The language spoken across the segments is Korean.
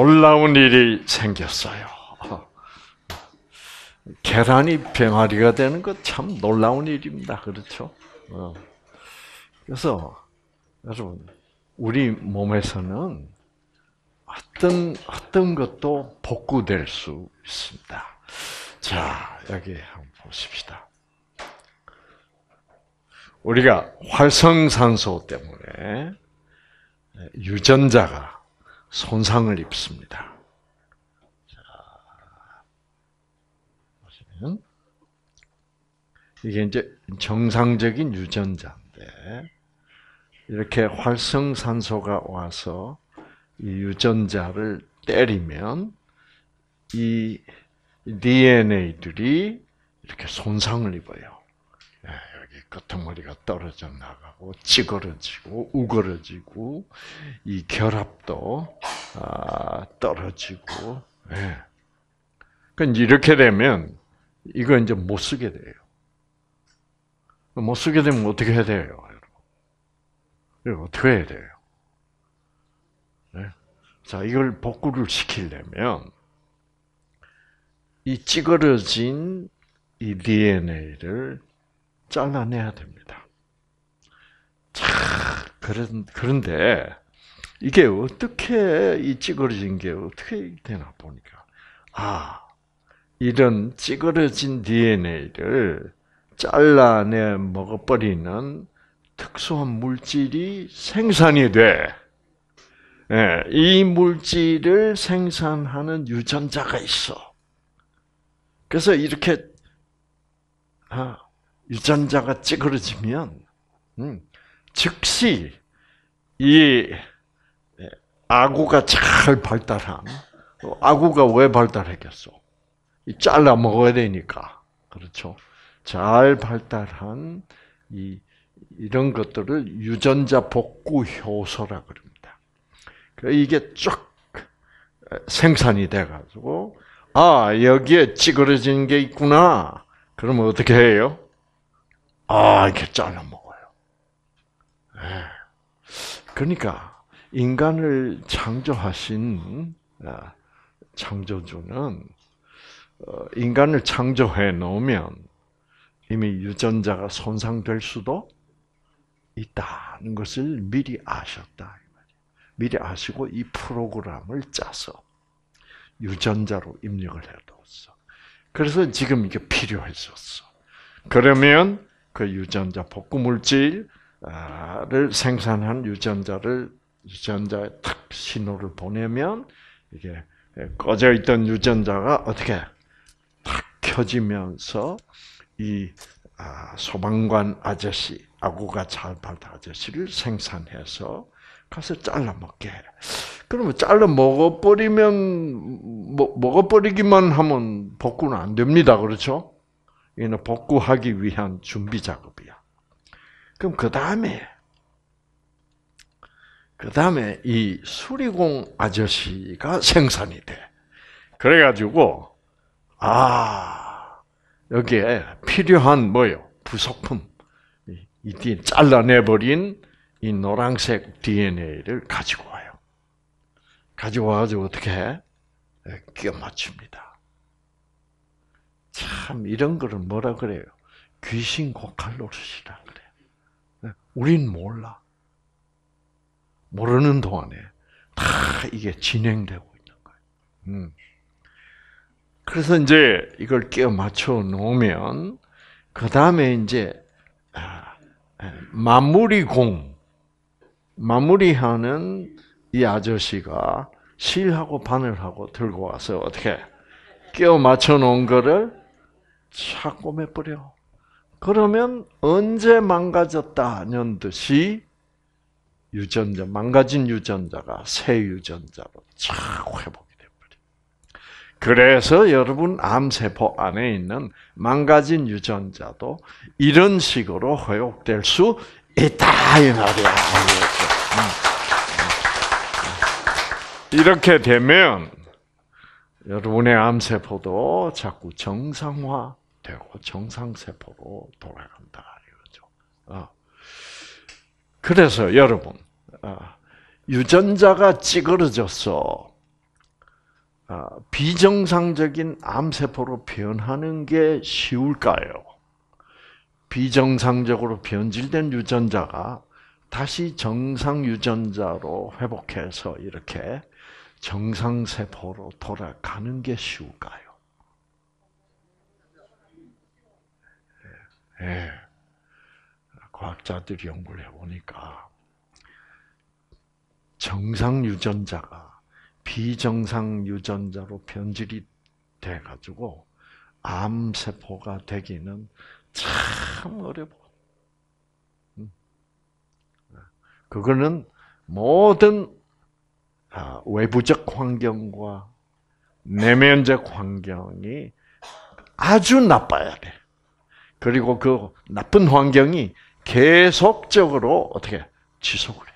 놀라운 일이 생겼어요. 계란이 병아리가 되는 것 참 놀라운 일입니다. 그렇죠? 어. 그래서 여러분 우리 몸에서는 어떤 어떤 것도 복구될 수 있습니다. 자 여기 한번 보십시다. 우리가 활성산소 때문에 유전자가 손상을 입습니다. 보시면 이게 이제 정상적인 유전자인데 이렇게 활성산소가 와서 이 유전자를 때리면 이 DNA들이 이렇게 손상을 입어요. 예, 여기 끄머리가 떨어져 나가 고 찌그러지고 우그러지고 이 결합도 아, 떨어지고. 예. 그러니까 이렇게 되면 이거 이제 못 쓰게 돼요. 못 쓰게 되면 어떻게 해야 돼요, 여러분? 이거 어떻게 해야 돼요? 네? 자, 이걸 복구를 시키려면 이 찌그러진 이 DNA를 잘라내야 됩니다. 자, 그런 그런데 이게 어떻게 이 찌그러진 게 어떻게 되나 보니까 아 이런 찌그러진 DNA를 잘라내 먹어버리는 특수한 물질이 생산이 돼. 예, 이 물질을 생산하는 유전자가 있어. 그래서 이렇게 아, 유전자가 찌그러지면 음, 즉시 이 아구가 잘 발달한 아구가 왜 발달했겠어? 잘라 먹어야 되니까 그렇죠. 잘 발달한 이 이런 것들을 유전자 복구 효소라 그럽니다. 그 이게 쭉 생산이 돼가지고 아 여기에 찌그러진 게 있구나. 그러면 어떻게 해요? 아 이렇게 잘라. 네. 그러니까 인간을 창조하신 아, 창조주는 어, 인간을 창조해 놓으면 이미 유전자가 손상될 수도 있다는 것을 미리 아셨다. 미리 아시고 이 프로그램을 짜서 유전자로 입력을 해뒀어. 그래서 지금 이게 필요했었어. 그러면 그 유전자 복구 물질 을 생산한 유전자를 유전자에 탁 신호를 보내면 이게 꺼져 있던 유전자가 어떻게 탁 켜지면서 이 아, 소방관 아저씨, 아구가 잘 발달 아저씨를 생산해서 가서 잘라 먹게 해. 그러면 잘라 먹어버리면 먹, 먹어버리기만 하면 복구는 안 됩니다. 그렇죠? 이는 복구하기 위한 준비 작업이야. 그럼 그 다음에 그 다음에 이 수리공 아저씨가 생산이 돼. 그래가지고 아 여기에 필요한 뭐요? 부속품. 이 잘라내버린 이 노란색 DNA를 가지고 와요. 가지고 와가지고 어떻게 해? 예, 끼워 맞춥니다. 참, 이런 거를 뭐라 그래요? 귀신 고칼 노릇이라 그래요. 예, 우린 몰라. 모르는 동안에 다 이게 진행되고 있는 거예요. 음. 그래서 이제 이걸 끼워 맞춰 놓으면 그 다음에 이제 아, 마무리 공 마무리하는 이 아저씨가 실하고 바늘하고 들고 와서 어떻게 끼워 맞춰 놓은 거를 착 꼬매버려. 그러면 언제 망가졌다는 듯이 유전자, 망가진 유전자가 새 유전자로 착 회복. 그래서 여러분 암세포 안에 있는 망가진 유전자도 이런 식으로 회복될 수 있다 이 말이야. 음. 이렇게 되면 여러분의 암세포도 자꾸 정상화 되고 정상세포로 돌아간다 이거죠. 어. 그래서 여러분 어, 유전자가 찌그러졌어. 아, 비정상적인 암세포로 변하는 게 쉬울까요? 비정상적으로 변질된 유전자가 다시 정상 유전자로 회복해서 이렇게 정상세포로 돌아가는 게 쉬울까요? 예. 예. 과학자들이 연구를 해보니까 정상 유전자가 비정상 유전자로 변질이 돼가지고 암세포가 되기는 참 어려워. 음. 그거는 모든 아, 외부적 환경과 내면적 환경이 아주 나빠야 돼. 그리고 그 나쁜 환경이 계속적으로 어떻게 지속을 돼.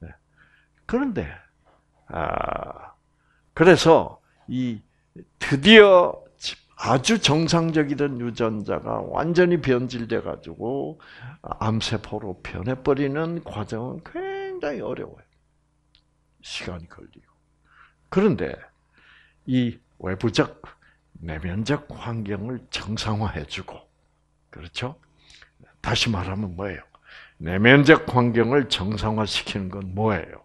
네. 그런데 아 그래서 이 드디어 아주 정상적이던 유전자가 완전히 변질돼 가지고 암세포로 변해 버리는 과정은 굉장히 어려워요. 시간이 걸리고. 그런데 이 외부적 내면적 환경을 정상화해주고, 그렇죠? 다시 말하면 뭐예요? 내면적 환경을 정상화시키는 건 뭐예요?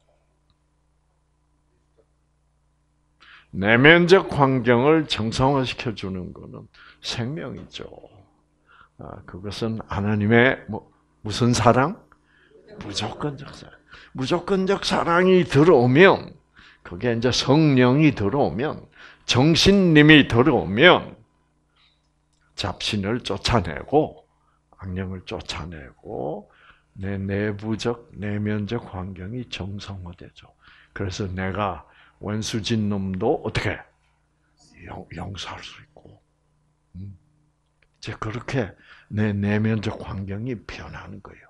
내면적 환경을 정상화시켜 주는 것은 생명이죠. 아, 그것은 하나님의 뭐, 무슨 사랑? 무조건적 사랑. 무조건적 사랑이 들어오면 그게 이제 성령이 들어오면 정신님이 들어오면 잡신을 쫓아내고 악령을 쫓아내고 내 내부적 내면적 환경이 정상화되죠. 그래서 내가 원수진 놈도 어떻게 용서할 수 있고, 음. 이제 그렇게 내 내면적 환경이 변하는 거예요.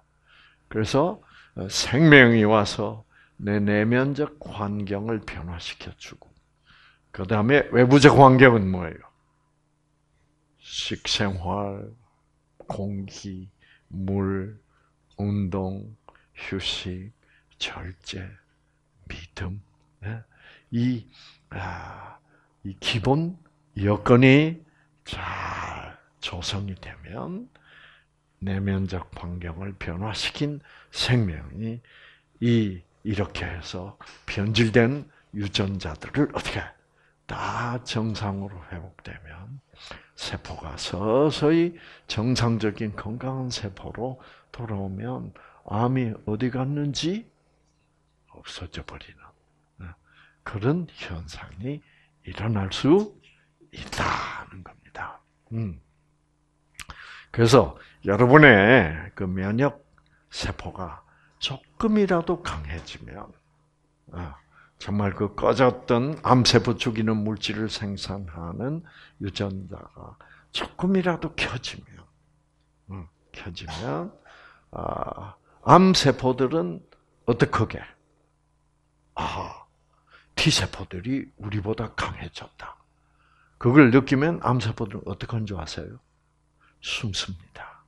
그래서 어, 생명이 와서 내 내면적 환경을 변화시켜 주고, 그 다음에 외부적 환경은 뭐예요? 식생활, 공기, 물, 운동, 휴식, 절제, 믿음. 네? 이, 아, 이 기본 여건이 잘 조성이 되면 내면적 환경을 변화시킨 생명이 이 이렇게 해서 변질된 유전자들을 어떻게 다 정상으로 회복되면 세포가 서서히 정상적인 건강한 세포로 돌아오면 암이 어디 갔는지 없어져 버리는 어, 그런 현상이 일어날 수 있다는 겁니다. 음. 그래서 여러분의 그 면역 세포가 조금이라도 강해지면 어, 정말 그 꺼졌던 암세포 죽이는 물질을 생산하는 유전자가 조금이라도 켜지면, 음, 켜지면, 아, 암세포들은 어떻게? 아, T세포들이 우리보다 강해졌다. 그걸 느끼면 암세포들은 어떻게 하는 줄 아세요? 숨습니다.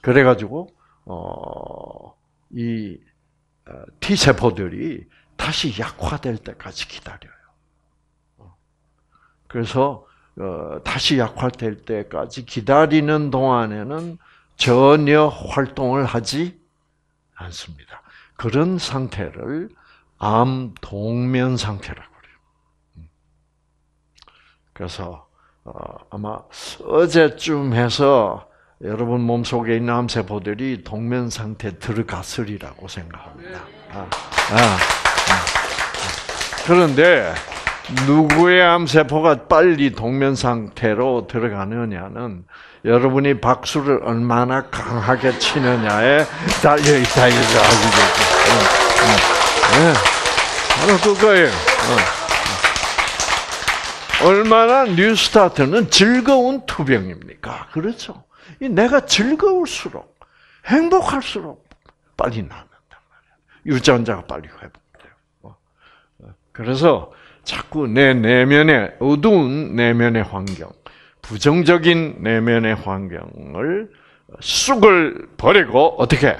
그래가지고, 어, 이 어, T세포들이 다시 약화될 때까지 기다려요. 어. 그래서 어, 다시 약화될 때까지 기다리는 동안에는 전혀 활동을 하지 않습니다. 그런 상태를 암 동면 상태라고 그래요. 음. 그래서 아마 어제쯤 해서 여러분 몸 속에 있는 암세포들이 동면 상태 들어갔으리라고 생각합니다. 아, 아. 그런데 누구의 암세포가 빨리 동면 상태로 들어가느냐는 여러분이 박수를 얼마나 강하게 치느냐에 달려 있다 아시겠죠? 네. 바로 그거예요. 어. 얼마나 뉴스타트는 즐거운 투병입니까? 그렇죠. 내가 즐거울수록 행복할수록 빨리 낫는단 말이야. 유전자가 빨리. 뭐. 그래서 자꾸 내 내면의 어두운 내면의 환경, 부정적인 내면의 환경을 쑥을 버리고 어떻게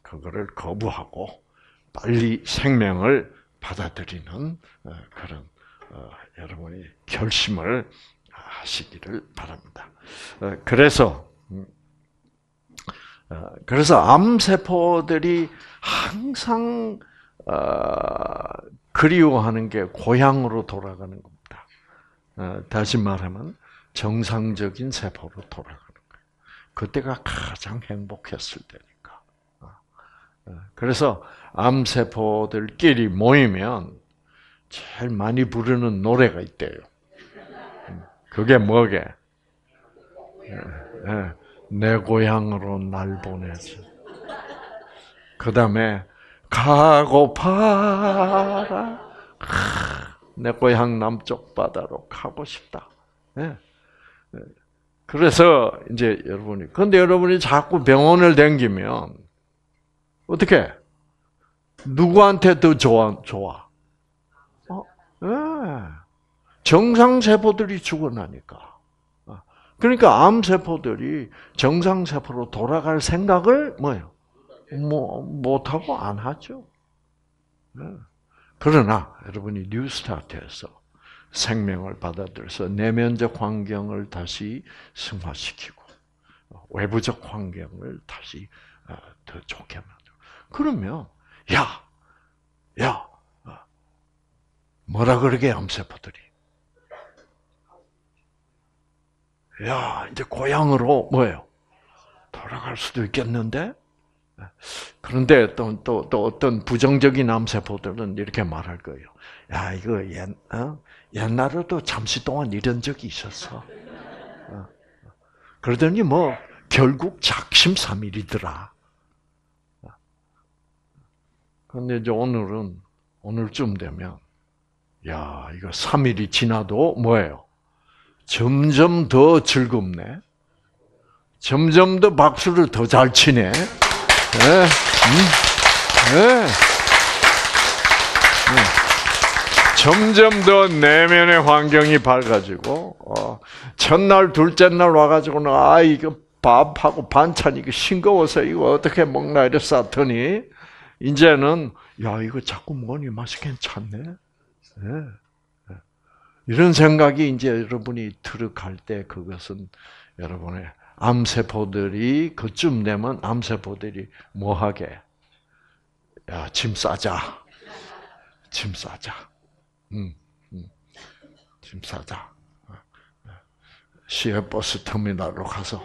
그거를 거부하고 빨리 생명을 받아들이는 그런 여러분이 결심을 하시기를 바랍니다. 그래서 음, 그래서 암 세포들이 항상 그리워하는 게 고향으로 돌아가는 겁니다. 다시 말하면 정상적인 세포로 돌아가는 거예요. 그때가 가장 행복했을 때니까. 그래서 암 세포들끼리 모이면 제일 많이 부르는 노래가 있대요. 그게 뭐게? 내 고향으로 날 보내줘. 그 다음에 가고 파라. 내 고향 남쪽 바다로 가고 싶다. 그래서 이제 여러분이 근데 여러분이 자꾸 병원을 댕기면 어떻게 누구한테 더 좋아 좋아? 어? 네. 정상 세포들이 죽어나니까. 어. 그러니까 암 세포들이 정상 세포로 돌아갈 생각을 뭐요? 뭐 못하고 안 하죠. 네. 그러나 여러분이 New Start에서 생명을 받아들여서 내면적 환경을 다시 승화시키고 외부적 환경을 다시 어, 더 좋게 만들고 그러면 야, 야, 어, 뭐라 그러게 암세포들이 야 이제 고향으로 뭐예요 돌아갈 수도 있겠는데 그런데 또, 또, 또 어떤 부정적인 암세포들은 이렇게 말할 거예요. 야, 이거 옛, 어? 옛날에도 잠시 동안 이런 적이 있었어. 어. 그러더니 뭐, 결국 작심삼일이더라. 근데 이제 오늘은, 오늘쯤 되면, 야, 이거 3일이 지나도 뭐예요? 점점 더 즐겁네. 점점 더 박수를 더 잘 치네. 네. 음. 네. 네. 점점 더 내면의 환경이 밝아지고 어, 첫날 둘째 날 와가지고는 아 이거 밥하고 반찬 이거 싱거워서 이거 어떻게 먹나 이래 쌌더니 이제는 야 이거 자꾸 먹으니 맛이 괜찮네. 네. 네. 이런 생각이 이제 여러분이 들어갈 때 그것은 여러분의 암세포들이 그쯤 되면 암세포들이 뭐하게? 야, 짐 싸자. 짐 싸자. 음, 음. 짐 싸자. 시외 버스 터미널로 가서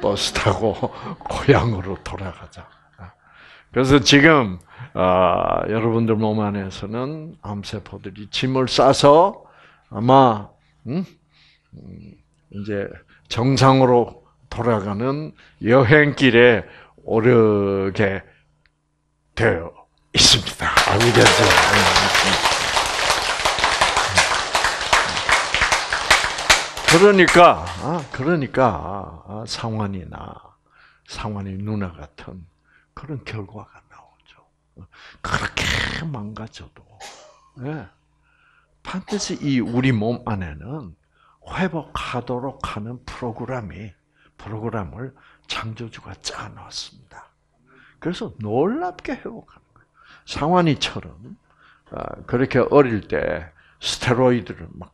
버스 타고 고향으로 돌아가자. 그래서 지금 어, 여러분들 몸 안에서는 암세포들이 짐을 싸서 아마 음? 음 이제 정상으로 돌아가는 여행길에 오르게 되어 있습니다. 아시겠죠? 그러니까, 아, 그러니까 아, 상환이나 상환이 누나 같은 그런 결과가 나오죠. 그렇게 망가져도 네. 반드시 이 우리 몸 안에는 회복하도록 하는 프로그램이 프로그램을 창조주가 짜놨습니다. 그래서 놀랍게 회복하는 거예요. 상환이처럼 아, 그렇게 어릴 때 스테로이드를 막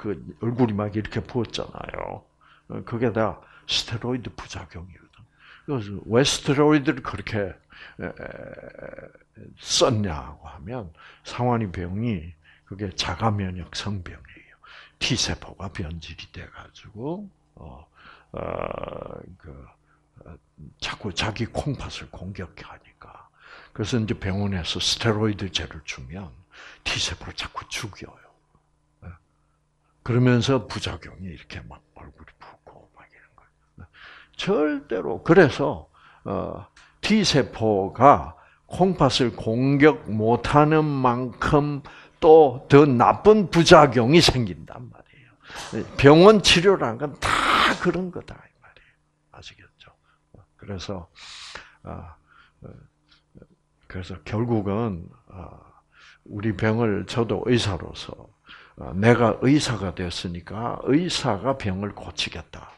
그 얼굴이 막 이렇게 부었잖아요. 그게 다 스테로이드 부작용이거든. 그래서 왜 스테로이드를 그렇게 썼냐고 하면 상환이 병이 그게 자가 면역 성병이에요. T 세포가 변질이 돼 가지고 어, 어, 그, 어, 자꾸 자기 콩팥을 공격하니까. 그래서 이제 병원에서 스테로이드제를 주면 T세포를 자꾸 죽여요. 예. 그러면서 부작용이 이렇게 막 얼굴이 붓고 막 이런 거예요. 예. 절대로 그래서 어, T세포가 콩팥을 공격 못하는 만큼 또 더 나쁜 부작용이 생긴단 말이에요. 예. 병원 치료라는 건다 그런 거다 이 말이에요. 아시겠죠? 그래서 아, 그래서 결국은 아, 우리 병을 저도 의사로서 아, 내가 의사가 됐으니까 의사가 병을 고치겠다.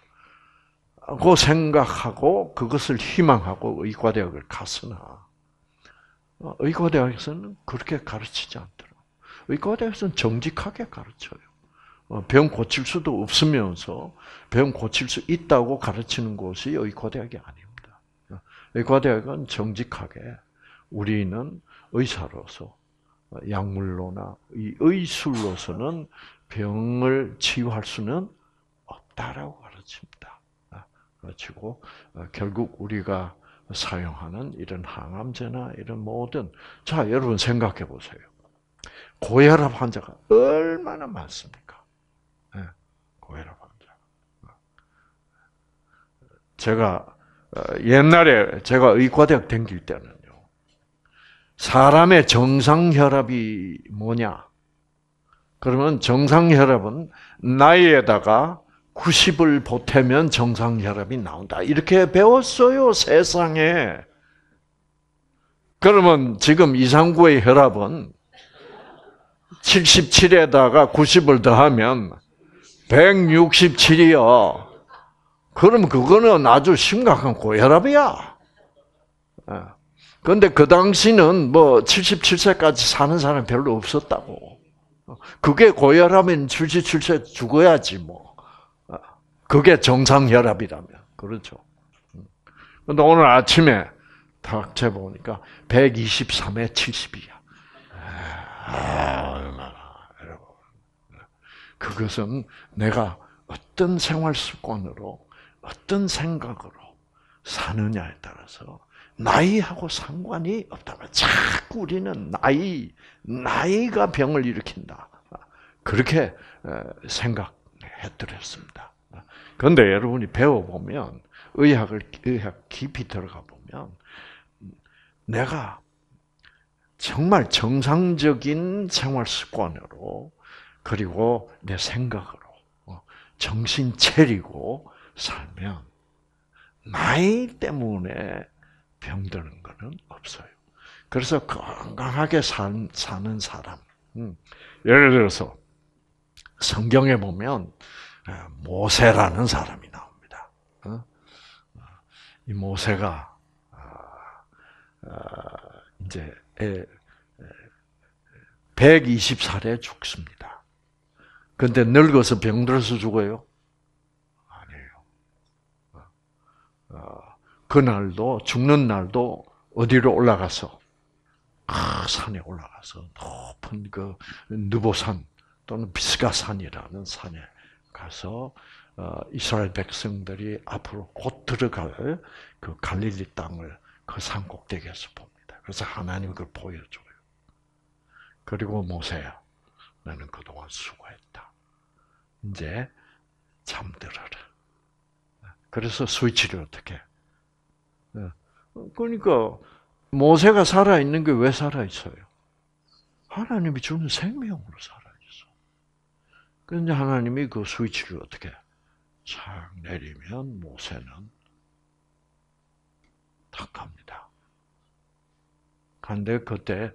고 생각하고 그것을 희망하고 의과대학을 갔으나 어, 의과대학에서는 그렇게 가르치지 않더라. 의과대학에서는 정직하게 가르쳐요. 어, 병 고칠 수도 없으면서 병 고칠 수 있다고 가르치는 곳이 의과대학이 아닙니다. 어, 의과대학은 정직하게 우리는 의사로서 약물로나 이 의술로서는 병을 치유할 수는 없다라고 가르칩니다. 가르치고 결국 우리가 사용하는 이런 항암제나 이런 모든 자 여러분 생각해 보세요. 고혈압 환자가 얼마나 많습니까? 환자. 제가 어, 옛날에 제가 의과대학 다길 때는요. 사람의 정상 혈압이 뭐냐? 그러면 정상 혈압은 나이에다가 90을 보태면 정상 혈압이 나온다. 이렇게 배웠어요, 세상에. 그러면 지금 이상구의 혈압은 77에다가 90을 더하면 167이요. 그럼 그거는 아주 심각한 고혈압이야. 그런데 그 당시는 뭐 77세까지 사는 사람 별로 없었다고. 그게 고혈압이면 77세 죽어야지 뭐. 그게 정상 혈압이라면 그렇죠. 근데 오늘 아침에 딱 재보니까 123에 70이야. 그것은 내가 어떤 생활 습관으로 어떤 생각으로 사느냐에 따라서 나이하고 상관이 없다면 자꾸 우리는 나이 나이가 병을 일으킨다. 그렇게 생각해드렸습니다. 그런데 여러분이 배워보면, 의학을, 의학 깊이 들어가 보면, 내가 정말 정상적인 생활 습관으로, 그리고 내 생각으로, 어, 정신 차리고 살면, 나이 때문에 병드는 것은 없어요. 그래서 건강하게 사는 사람, 음, 예를 들어서 성경에 보면 예, 모세라는 사람이 나옵니다. 어? 이 모세가 아, 아, 이제 120살에 죽습니다. 근데 늙어서 병들어서 죽어요? 아니에요. 어, 어, 그날도 죽는 날도 어디로 올라가서 아, 산에 올라가서 높은 그 느보산 또는 비스가산이라는 산에 가서 어, 이스라엘 백성들이 앞으로 곧 들어갈 그 갈릴리 땅을 그 산 꼭대기에서 봅니다. 그래서 하나님 그걸 보여줘요. 그리고 모세야, 나는 그동안 수고했다. 이제 잠들어라. 그래서 스위치를 어떻게? 어, 그러니까 모세가 살아 있는 게 왜 살아 있어요? 하나님이 주는 생명으로 살아. 그런데 하나님이 그 스위치를 어떻게 착 내리면 모세는 탁 갑니다. 근데 그때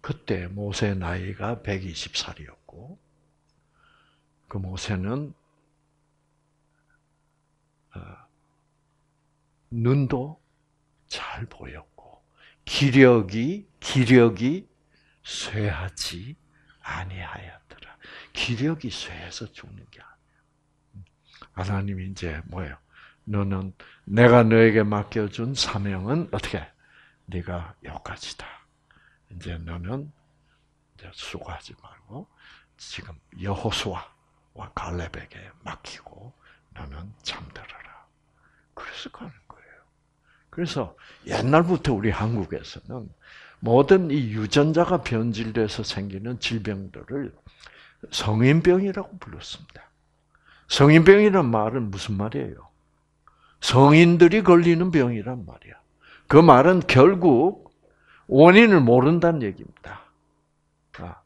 그때 모세 나이가 120살이었고 그 모세는 어, 눈도 잘 보였고 기력이 기력이 쇠하지 아니하였 기력이 쇠해서 죽는 게 아니에요. 하나님이 이제 뭐예요? 너는 내가 너에게 맡겨준 사명은 어떻게? 네가 여기까지다. 이제 너는 이제 수고하지 말고 지금 여호수아와 갈렙에게 맡기고 너는 잠들어라. 그래서 가는 거예요. 그래서 옛날부터 우리 한국에서는 모든 이 유전자가 변질돼서 생기는 질병들을 성인병이라고 불렀습니다. 성인병이란 말은 무슨 말이에요? 성인들이 걸리는 병이란 말이야. 그 말은 결국 원인을 모른다는 얘기입니다. 아,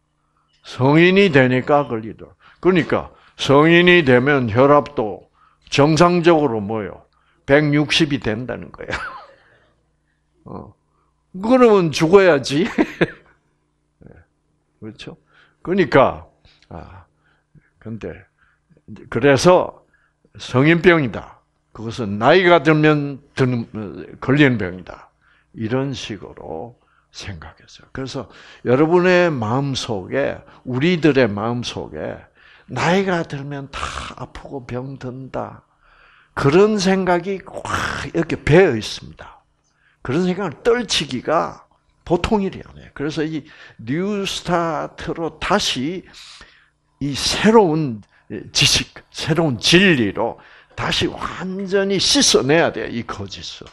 성인이 되니까 걸리더라. 그러니까 성인이 되면 혈압도 정상적으로 뭐요? 160이 된다는 거야. 어. 그러면 죽어야지. 네. 그렇죠? 그러니까 아, 근데 그래서 성인병이다. 그것은 나이가 들면 걸리는 병이다. 이런 식으로 생각했어요. 그래서 여러분의 마음 속에, 우리들의 마음 속에 나이가 들면 다 아프고 병든다. 그런 생각이 확 이렇게 배어 있습니다. 그런 생각을 떨치기가 보통 일이 아니에요. 그래서 이 뉴스타트로 다시 이 새로운 지식, 새로운 진리로 다시 완전히 씻어내야 돼요. 이 거짓을.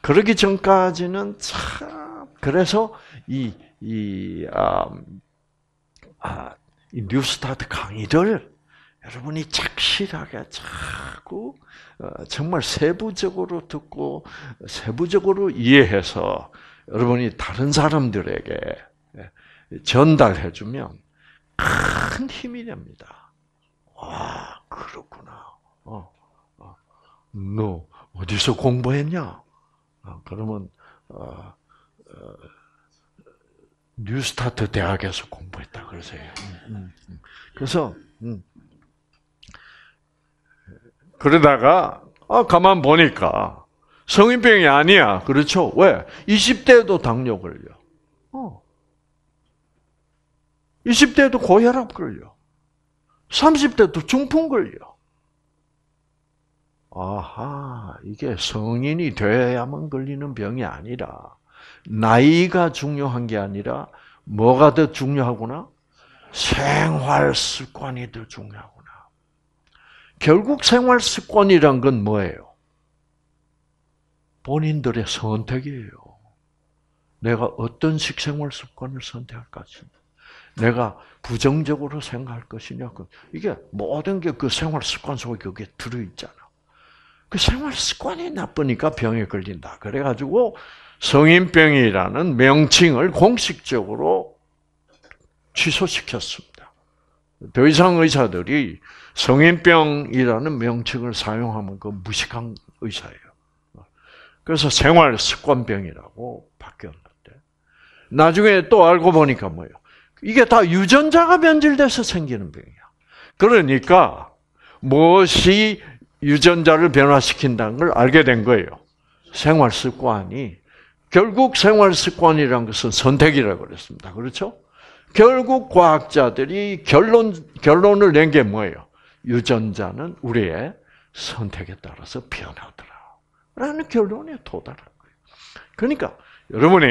그러기 전까지는 참 그래서 이 이 아, 아, 이 뉴스타트 강의를 여러분이 착실하게 자꾸 어, 정말 세부적으로 듣고 세부적으로 이해해서 여러분이 다른 사람들에게 예, 전달해 주면 큰 힘이 됩니다. 와 그렇구나. 어, 어. 너 어디서 공부했냐? 어, 그러면 어, 어, 뉴스타트 대학에서 공부했다 그러세요. 음, 음, 음. 그래서 음. 그러다가 아, 가만 보니까 성인병이 아니야. 그렇죠? 왜? 20대에도 당뇨 걸려. 어. 20대에도 고혈압 걸려. 30대도 중풍 걸려. 아하, 이게 성인이 돼야만 걸리는 병이 아니라, 나이가 중요한 게 아니라, 뭐가 더 중요하구나? 생활 습관이 더 중요하구나. 결국 생활 습관이란 건 뭐예요? 본인들의 선택이에요. 내가 어떤 식생활 습관을 선택할 것이냐. 내가 부정적으로 생각할 것이냐. 그 이게 모든 게 그 생활 습관 속에 그게 들어있잖아. 그 생활 습관이 나쁘니까 병에 걸린다. 그래가지고 성인병이라는 명칭을 공식적으로 취소시켰습니다. 더 이상 의사들이 성인병이라는 명칭을 사용하면 그 무식한 의사예요. 그래서 생활 습관병이라고 바뀌었는데 나중에 또 알고 보니까 뭐예요? 이게 다 유전자가 변질돼서 생기는 병이야. 그러니까 무엇이 유전자를 변화시킨다는 걸 알게 된 거예요. 생활 습관이 결국 생활 습관이라는 것은 선택이라고 그랬습니다. 그렇죠? 결국 과학자들이 결론 결론을 낸 게 뭐예요? 유전자는 우리의 선택에 따라서 변하더라. 라는 결론에 도달한 거예요. 그러니까 여러분이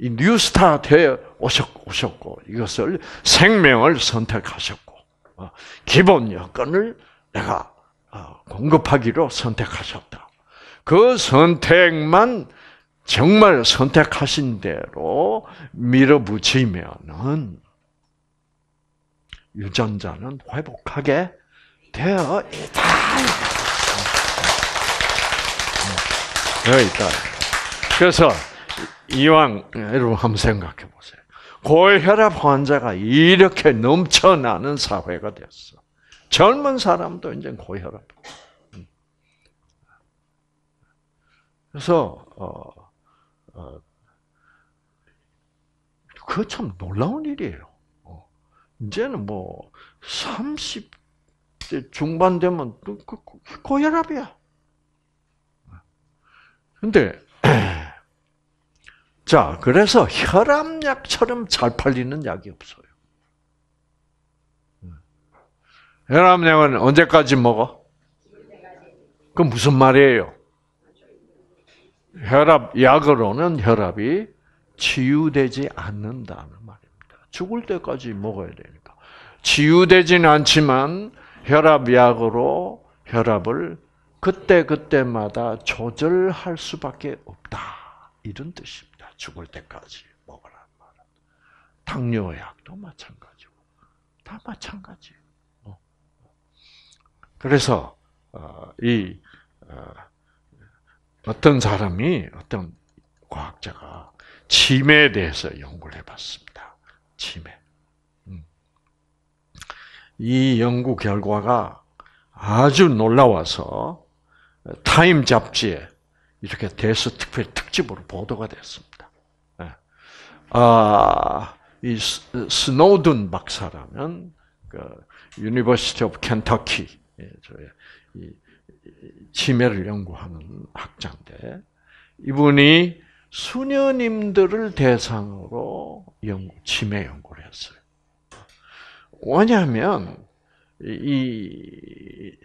이 뉴스타트에 오셨고, 이것을 생명을 선택하셨고 어, 기본 여건을 내가 어, 공급하기로 선택하셨다. 그 선택만 정말 선택하신 대로 밀어붙이면은 유전자는 회복하게 되어 있다. 되어 있다. 그래서 이왕 여러분 한번 생각해 보세요. 고혈압 환자가 이렇게 넘쳐나는 사회가 됐어. 젊은 사람도 이제 고혈압. 그래서 어, 어, 그참 놀라운 일이에요. 어, 이제는 뭐 30대 중반 되면 그, 그, 고혈압이야. 근데 자, 그래서 혈압약처럼 잘 팔리는 약이 없어요. 혈압약은 언제까지 먹어? 그 무슨 말이에요? 혈압 약으로는 혈압이 치유되지 않는다는 말입니다. 죽을 때까지 먹어야 되니까. 치유되지는 않지만 혈압약으로 혈압을 그때 그때마다 조절할 수밖에 없다. 이런 뜻입니다. 죽을 때까지 먹으라는 말은. 당뇨약도 마찬가지고. 다 마찬가지예요. 어. 그래서, 어, 이, 어, 어떤 사람이, 어떤 과학자가 치매에 대해서 연구를 해봤습니다. 치매. 음. 이 연구 결과가 아주 놀라워서 Time 잡지에 이렇게 대서 특별 특집으로 보도가 됐습니다. 예. 아, 이 스노든 박사라면 그 University of Kentucky 치매를 연구하는 학자인데 이분이 수녀님들을 대상으로 연구, 치매 연구를 했어요. 왜냐하면 이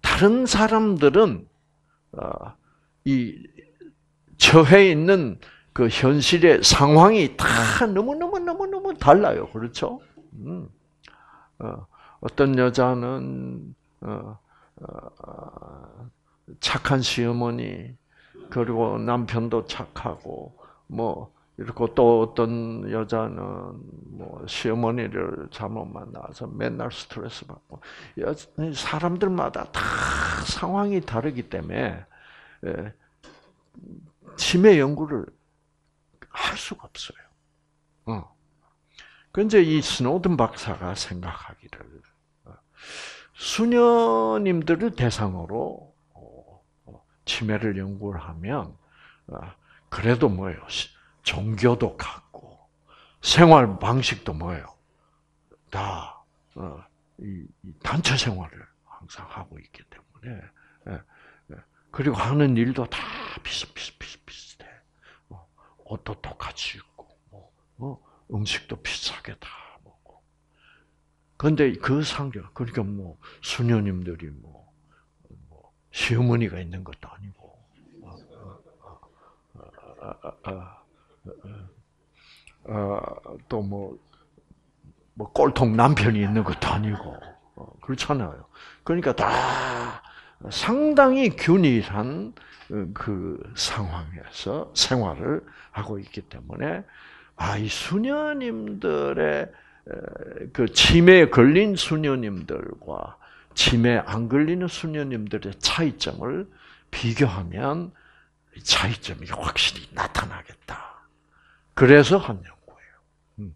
다른 사람들은 어, 이 처해 있는 그 현실의 상황이 다 너무 너무 너무 너무 달라요. 그렇죠? 음. 어, 어떤 여자는 어, 어, 착한 시어머니 그리고 남편도 착하고 뭐 이렇게 또 어떤 여자는 뭐 시어머니를 잘못 만나서 맨날 스트레스 받고 사람들마다 다 상황이 다르기 때문에 예, 치매 연구를 할 수가 없어요. 어. 그런데 이 스노든 박사가 생각하기를 어, 수녀님들을 대상으로 어, 어, 치매를 연구를 하면 그래도 뭐예요? 종교도 같고 생활 방식도 뭐예요? 다 단체 생활을 항상 하고 있기 때문에 예, 예. 그리고 하는 일도 다 비슷비슷비슷비슷해. 옷도 똑같이 입고 뭐 음식도 비싸게 다. 그런데 그 상경 그러니까 뭐 수녀님들이 뭐, 뭐 시어머니가 있는 것도 아니고. 또 뭐 뭐 꼴통 남편이 있는 것도 아니고 어, 그렇잖아요. 그러니까 다 상당히 균일한 그 상황에서 생활을 하고 있기 때문에 아, 이 수녀님들의 그 치매에 걸린 수녀님들과 치매 안 걸리는 수녀님들의 차이점을 비교하면 차이점이 확실히 나타나겠다. 그래서 한 연구예요. 음.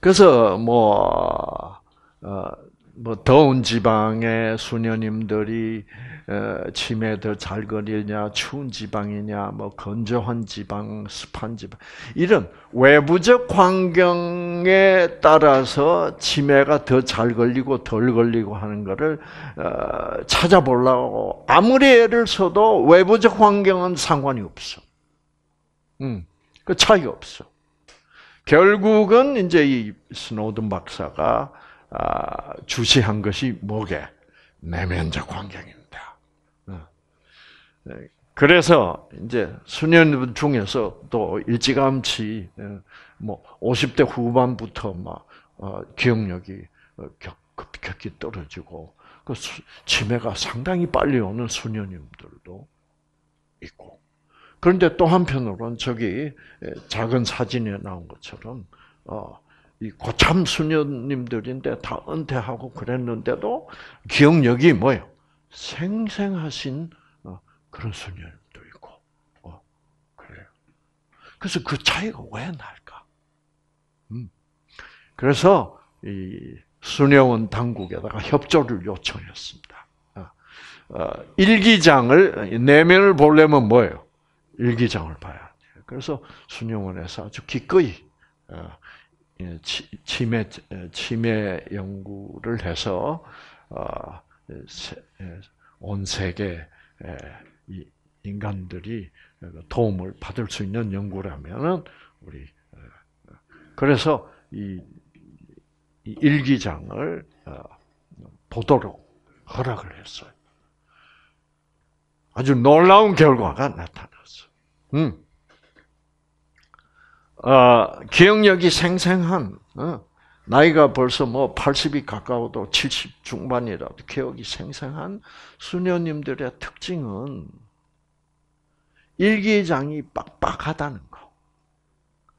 그래서 뭐, 어, 뭐 더운 지방의 수녀님들이 어, 치매 더잘 걸리냐, 추운 지방이냐, 뭐 건조한 지방, 습한 지방 이런 외부적 환경에 따라서 치매가 더 잘 걸리고 덜 걸리고 하는 것을 어, 찾아보려고 아무리 애를 써도 외부적 환경은 상관이 없어. 음, 그 차이 없어. 결국은 이제 이 스노든 박사가 아, 주시한 것이 뭐게? 내면적 환경입니다. 어. 네. 그래서 이제 수년 중에서 또 일찌감치 어, 뭐 50대 후반부터 막 어, 기억력이 급격히 떨어지고 그 치매가 상당히 빨리 오는 수녀님들도 있고 그런데 또 한편으로는 저기 작은 사진에 나온 것처럼 이 고참 수녀님들인데 다 은퇴하고 그랬는데도 기억력이 뭐예요? 생생하신 어, 그런 수녀님도 있고, 어, 그래요. 그래서 그 차이가 왜 날까? 음. 그래서 이 수녀원 당국에다가 협조를 요청했습니다. 어, 어 일기장을 내면을 보려면 뭐예요? 일기장을 봐야 돼요. 그래서 수녀원에서 아주 기꺼이 어, 예, 치매 치매 연구를 해서 어, 예, 온 세계 인간들이 도움을 받을 수 있는 연구라면은 우리 어, 그래서 이 일기장을 어, 보도록 허락을 했어요. 아주 놀라운 결과가 나타났어. 음. 어, 기억력이 생생한 어, 나이가 벌써 뭐 80이 가까워도 70 중반이라도 기억이 생생한 수녀님들의 특징은 일기장이 빡빡하다는 거.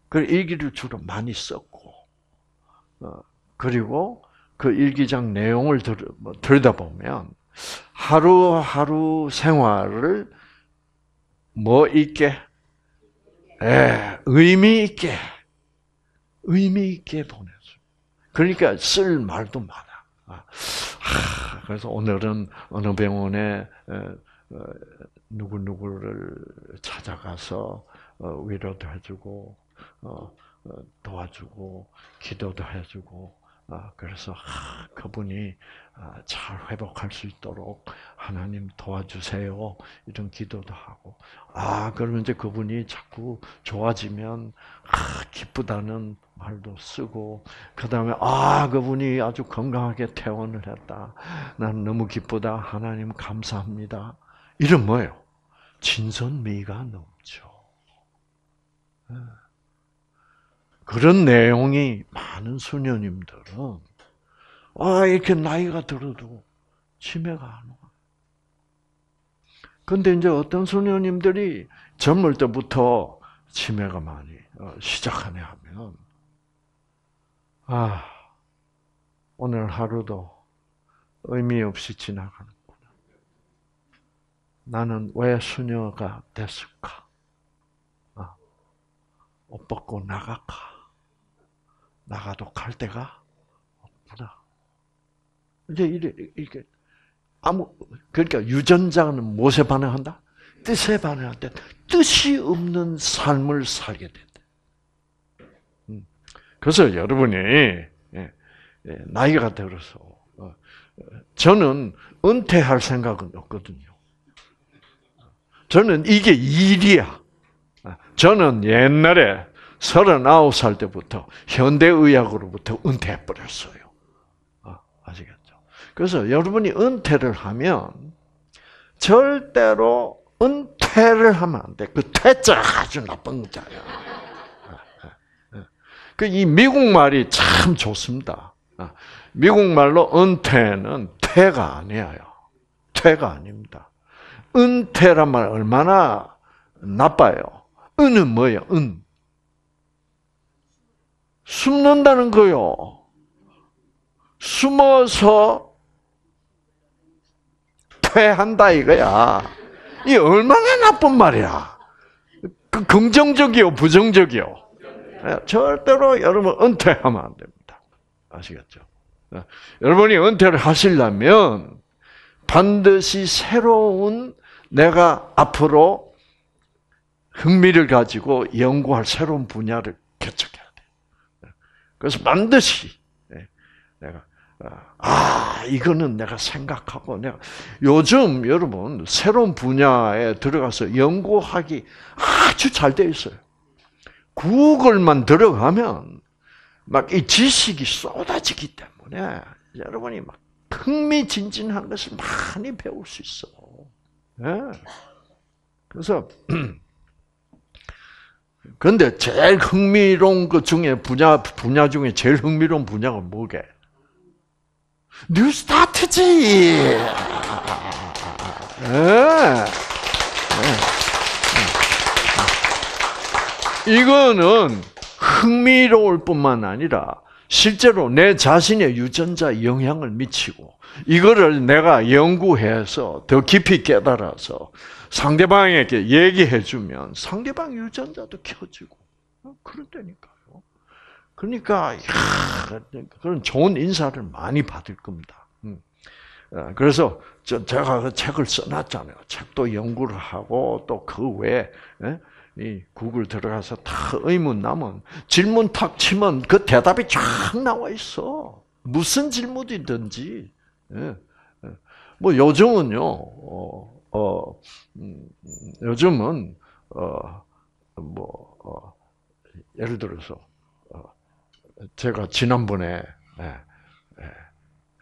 그 일기를 주로 많이 썼고, 어, 그리고 그 일기장 내용을 들, 뭐, 들여다보면 하루하루 생활을 뭐 있게 예, 의미 있게, 의미 있게 보내서. 그러니까 쓸 말도 많아. 아, 그래서 오늘은 어느 병원에 어, 누구 누구를 찾아가서 어, 위로도 해주고 어, 도와주고 기도도 해주고 아, 그래서 그분이 아, 잘 회복할 수 있도록 하나님 도와주세요. 이런 기도도 하고. 아, 그러면 이제 그분이 자꾸 좋아지면, 아, 기쁘다는 말도 쓰고, 그 다음에, 아, 그분이 아주 건강하게 퇴원을 했다. 난 너무 기쁘다. 하나님 감사합니다. 이런 뭐예요? 진선미가 넘죠. 예. 그런 내용이 많은 수녀님들은 아 이렇게 나이가 들어도 치매가 안 와. 근데 이제 어떤 수녀님들이 젊을 때부터 치매가 많이 어, 시작하네 하면 아 오늘 하루도 의미 없이 지나가는구나. 나는 왜 수녀가 됐을까? 아, 옷 벗고 나갈까? 나가도 갈 데가 없구나. 이제 이래, 이게, 아무, 그러니까 유전자는 무엇에 반응한다? 뜻에 반응한다. 뜻이 없는 삶을 살게 된다. 음. 그래서 여러분이, 예, 예, 나이가 들어서, 어, 저는 은퇴할 생각은 없거든요. 저는 이게 일이야. 저는 옛날에 39살 때부터 현대의학으로부터 은퇴해버렸어요. 아, 아시겠죠? 그래서 여러분이 은퇴를 하면 절대로 은퇴를 하면 안 돼. 그 퇴자가 아주 나쁜 자야. 그이 미국 말이 참 좋습니다. 아, 미국 말로 은퇴는 퇴가 아니에요. 퇴가 아닙니다. 은퇴란 말 얼마나 나빠요. 은은 뭐예요? 은. 숨는다는 거요. 숨어서 퇴한다 이거야. 이 얼마나 나쁜 말이야. 그 긍정적이요, 부정적이요. 예, 절대로 여러분 은퇴하면 안 됩니다. 아시겠죠? 예, 여러분이 은퇴를 하시려면 반드시 새로운 내가 앞으로 흥미를 가지고 연구할 새로운 분야를 개척해야 돼. 그래서 반드시 네, 내가 아 이거는 내가 생각하고 내가 요즘 여러분 새로운 분야에 들어가서 연구하기 아주 잘 돼 있어요. 구글만 들어가면 막 이 지식이 쏟아지기 때문에 여러분이 막 흥미진진한 것을 많이 배울 수 있어. 네. 그래서 근데 제일 흥미로운 것 중에 분야 분야 중에 제일 흥미로운 분야가 뭐게? 뉴스타트지. 네. 네. 이거는 흥미로울 뿐만 아니라 실제로 내 자신의 유전자 영향을 미치고 이거를 내가 연구해서 더 깊이 깨달아서 상대방에게 얘기해 주면 상대방 유전자도 켜지고 어, 그런다니까요. 그러니까 그런 좋은 인사를 많이 받을 겁니다. 음. 어, 그래서 제가 그 책을 써놨잖아요. 책도 연구를 하고 또 그 외에 예? 이 구글 들어가서 다 의문 나면 질문 탁 치면 그 대답이 쫙 나와 있어. 무슨 질문이든지. 예. 예. 뭐 요즘은요, 어, 어 음, 요즘은 어 뭐 어, 예를 들어서 어, 제가 지난번에 예, 예,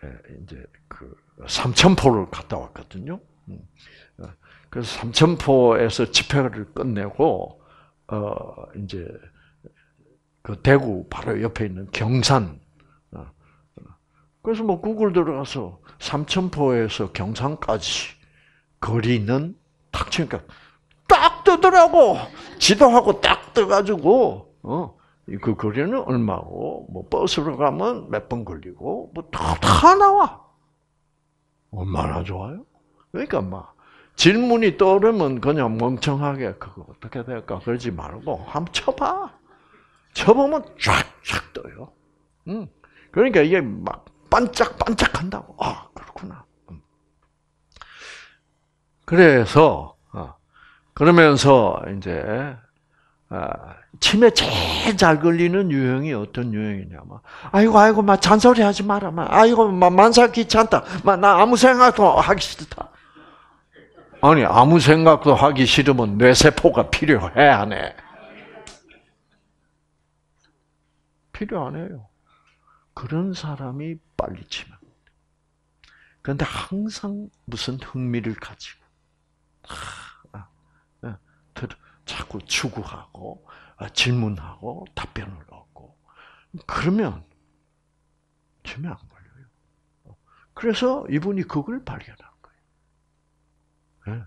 예, 이제 그 삼천포를 갔다 왔거든요. 음. 그래서 삼천포에서 집회를 끝내고 어 이제 그 대구 바로 옆에 있는 경산 어, 그래서 뭐 구글 들어가서 삼천포에서 경산까지 거리는 탁 치니까 딱 뜨더라고 지도하고 딱 떠가지고 어 그 거리는 얼마고 뭐 버스로 가면 몇 번 걸리고 뭐다 다 나와 얼마나 좋아요? 그러니까 막 질문이 떠오르면 그냥 멍청하게 그거 어떻게 될까 그러지 말고 한번 쳐봐. 쳐보면 쫙쫙 떠요. 음. 그러니까 이게 막 반짝반짝한다고. 아 그렇구나. 음. 그래서 어. 그러면서 이제 아, 치매 제일 잘 걸리는 유형이 어떤 유형이냐면, 아이고, 아이고, 막 잔소리 하지 마라, 막, 아이고, 막 만사 귀찮다, 막, 나 아무 생각도 하기 싫다. 아니, 아무 생각도 하기 싫으면 뇌세포가 필요해, 안 해? 필요 안 해요. 그런 사람이 빨리 치면. 그런데 항상 무슨 흥미를 가지고, 아, 아, 자꾸 추구하고, 아, 질문하고, 답변을 얻고, 그러면, 치면 안 걸려요. 그래서 이분이 그걸 발견한 거예요. 예.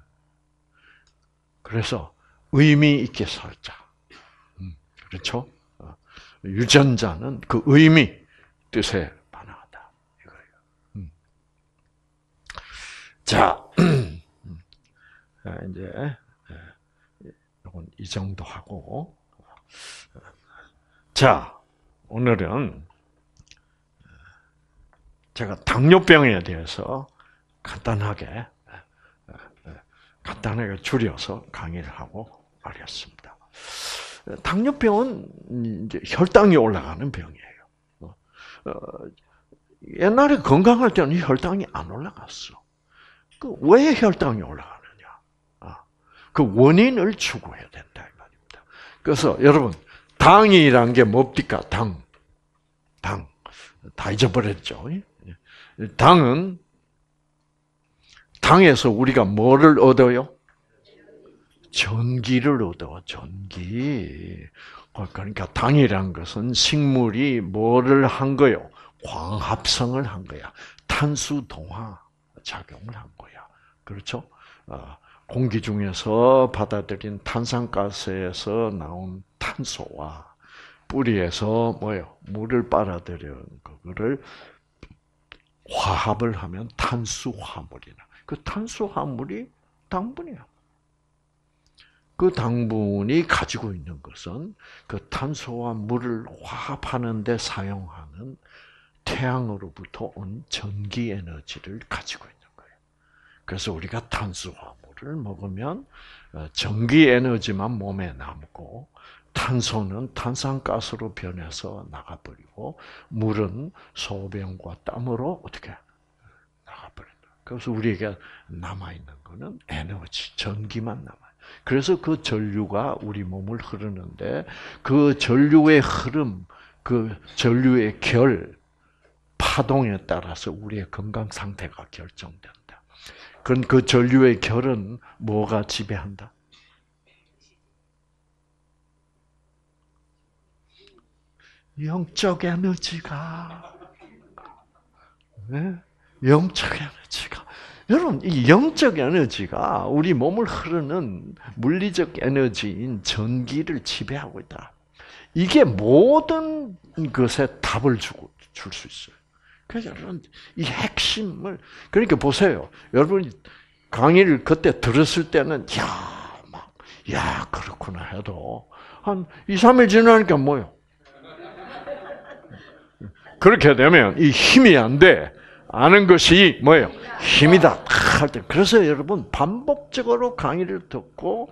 그래서 의미 있게 살자. 음, 그렇죠? 어, 유전자는 그 의미, 뜻에 반응한다. 이거예요. 음. 자, 이제 이건 이 정도 하고 자 오늘은 제가 당뇨병에 대해서 간단하게 간단하게 줄여서 강의를 하고 말했습니다. 당뇨병은 이제 혈당이 올라가는 병이에요. 어, 옛날에 건강할 때는 혈당이 안 올라갔어. 그 왜 혈당이 올라가느냐? 아, 그 원인을 추구해야 된다 이 말입니다. 그래서 여러분 당이란 게 뭡니까? 당, 당 다 잊어버렸죠. 당은 당에서 우리가 뭐를 얻어요? 전기를 얻어. 전기. 어, 그러니까 당이란 것은 식물이 뭐를 한 거요? 광합성을 한 거야. 탄수 동화 작용을 한 거야. 그렇죠? 어, 공기 중에서 받아들인 탄산가스에서 나온 탄소와 뿌리에서 뭐요? 물을 빨아들여는 그거를 화합을 하면 탄수화물이나. 그 탄수화물이 당분이야. 그 당분이 가지고 있는 것은 그 탄소와 물을 화합하는 데 사용하는 태양으로부터 온 전기 에너지를 가지고 있는 거예요. 그래서 우리가 탄수화물 을 먹으면 어, 전기 에너지만 몸에 남고 탄소는 탄산가스로 변해서 나가버리고 물은 소변과 땀으로 어떻게 나가버린다. 그래서 우리에게 남아 있는 거는 에너지, 전기만 남아. 그래서 그 전류가 우리 몸을 흐르는데 그 전류의 흐름, 그 전류의 결, 파동에 따라서 우리의 건강 상태가 결정된다. 그건 그 전류의 결은 뭐가 지배한다? 영적 에너지가, 네? 영적 에너지가 여러분, 이 영적 에너지가 우리 몸을 흐르는 물리적 에너지인 전기를 지배하고 있다. 이게 모든 것에 답을 주고 줄 수 있어요. 그래서 여러분, 이 핵심을, 그러니까 보세요. 여러분, 강의를 그때 들었을 때는, 야, 막, 야, 그렇구나 해도, 한 2, 3일 지나니까 뭐요? 그렇게 되면 이 힘이 안 돼. 아는 것이 뭐예요? 힘이다. 할 때. 그래서 여러분 반복적으로 강의를 듣고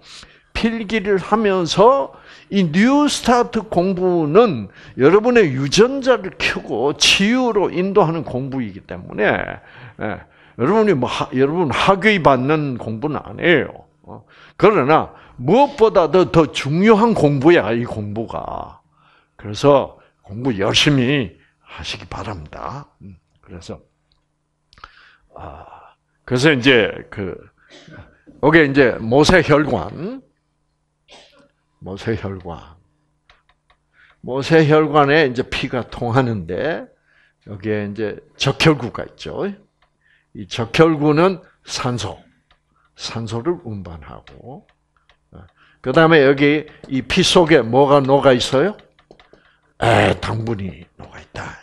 필기를 하면서 이 뉴스타트 공부는 여러분의 유전자를 켜고 치유로 인도하는 공부이기 때문에 예, 여러분이 뭐 하, 여러분 학위 받는 공부는 아니에요. 어, 그러나 무엇보다도 더 중요한 공부야 이 공부가. 그래서 공부 열심히 하시기 바랍니다. 음, 그래서 아, 그래서 이제 그 여기 이제 모세혈관, 모세혈관, 모세혈관에 이제 피가 통하는데 여기에 이제 적혈구가 있죠. 이 적혈구는 산소, 산소를 운반하고 그 다음에 여기 이 피 속에 뭐가 녹아 있어요? 에, 당분이 녹아 있다.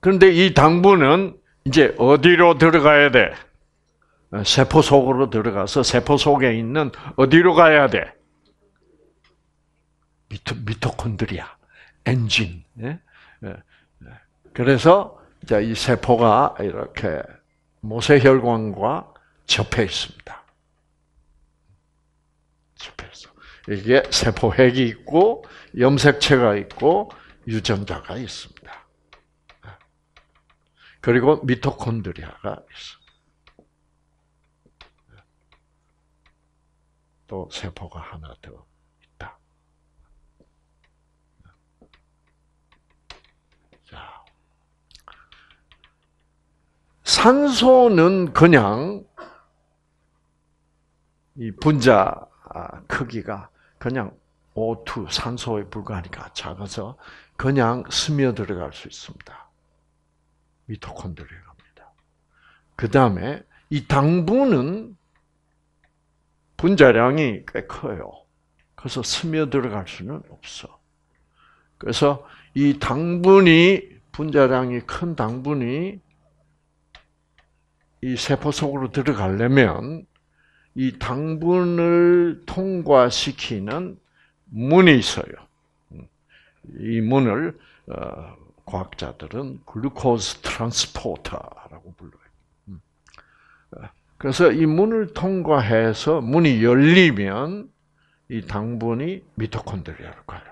그런데 이 당분은 이제 어디로 들어가야 돼? 세포 속으로 들어가서 세포 속에 있는 어디로 가야 돼? 미토, 미토콘드리아, 엔진. 예? 예. 그래서 이 세포가 이렇게 모세혈관과 접해 있습니다. 접해 있어. 이게 세포핵이 있고 염색체가 있고 유전자가 있습니다. 그리고 미토콘드리아가 있어. 또 세포가 하나 더 있다. 자, 산소는 그냥 이 분자 크기가 그냥 O2 산소에 불과하니까 작아서 그냥 스며 들어갈 수 있습니다. 미토콘드리아입니다. 그 다음에 이 당분은 분자량이 꽤 커요. 그래서 스며 들어갈 수는 없어. 그래서 이 당분이 분자량이 큰 당분이 이 세포 속으로 들어가려면 이 당분을 통과시키는 문이 있어요. 이 문을 어, 과학자들은 glucose transporter라고 불러요. 음. 그래서 이 문을 통과해서 문이 열리면 이 당분이 미토콘드리아로 가요.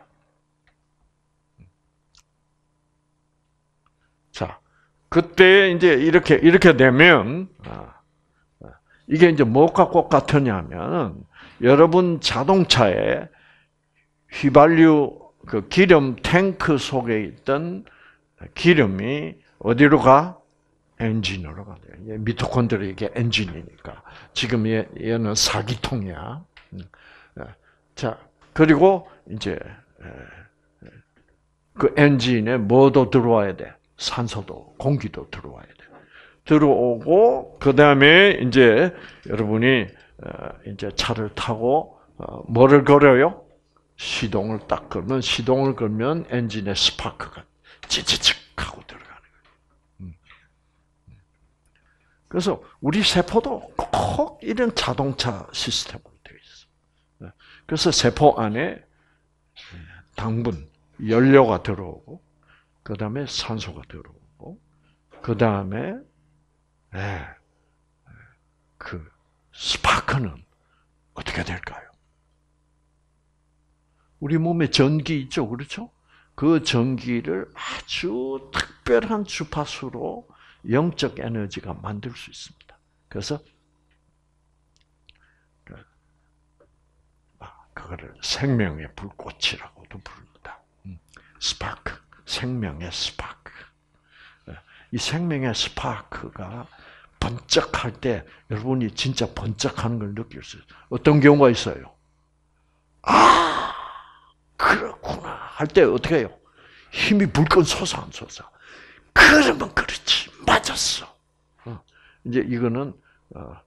자, 그때 이제 이렇게 이렇게 되면 아, 아, 이게 이제 뭐가 똑같으냐면 여러분 자동차에 휘발유 그 기름 탱크 속에 있던 기름이 어디로 가? 엔진으로 가요. 미토콘드리아 이게 엔진이니까. 지금 얘, 얘는 사기통이야. 음. 자, 그리고 이제 그 엔진에 뭐도 들어와야 돼? 산소도, 공기도 들어와야 돼. 들어오고 그 다음에 이제 여러분이 어, 이제 차를 타고 어, 뭐를 걸어요? 시동을 딱 걸면 시동을 걸면 엔진에 스파크가 찌찌찌 하고 들어가는 거예요. 음. 그래서 우리 세포도 꼭 이런 자동차 시스템으로 되어 있어. 네. 그래서 세포 안에 당분, 연료가 들어오고, 그 다음에 산소가 들어오고, 그 다음에 네, 그 스파크는 어떻게 될까요? 우리 몸에 전기 있죠, 그렇죠? 그 전기를 아주 특별한 주파수로 영적 에너지가 만들 수 있습니다. 그래서 그, 아, 그거를 생명의 불꽃이라고도 부릅니다. 음, 스파크, 생명의 스파크. 예, 이 생명의 스파크가 번쩍할 때 여러분이 진짜 번쩍하는 걸 느낄 수 있어요. 어떤 경우가 있어요? 아, 그렇구나. 할 때 어떻게 해요? 힘이 불끈 솟아 안 솟아? 그러면 그렇지. 맞았어. 어, 이제 이거는 어,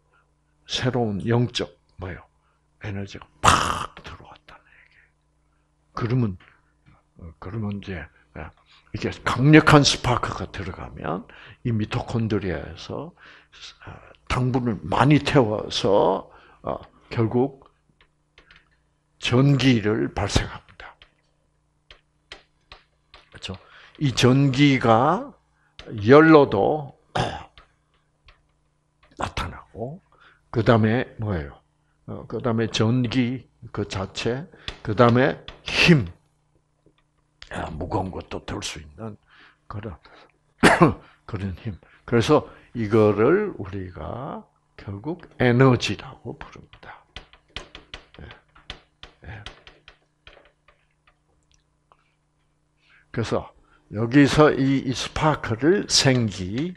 새로운 영적 뭐요? 에너지가 팍 들어왔다는 얘기. 그러면 어, 그러면 이제 이게 강력한 스파크가 들어가면 이 미토콘드리아에서 당분을 많이 태워서 결국 전기를 발생합니다. 그렇죠? 이 전기가 열로도 나타나고 그 다음에 뭐예요? 어, 그 다음에 전기 그 자체, 그 다음에 힘, 무거운 것도 들 수 있는 그런 그런 힘. 그래서 이거를 우리가 결국 에너지라고 부릅니다. 그래서 여기서 이, 스파크를 생기,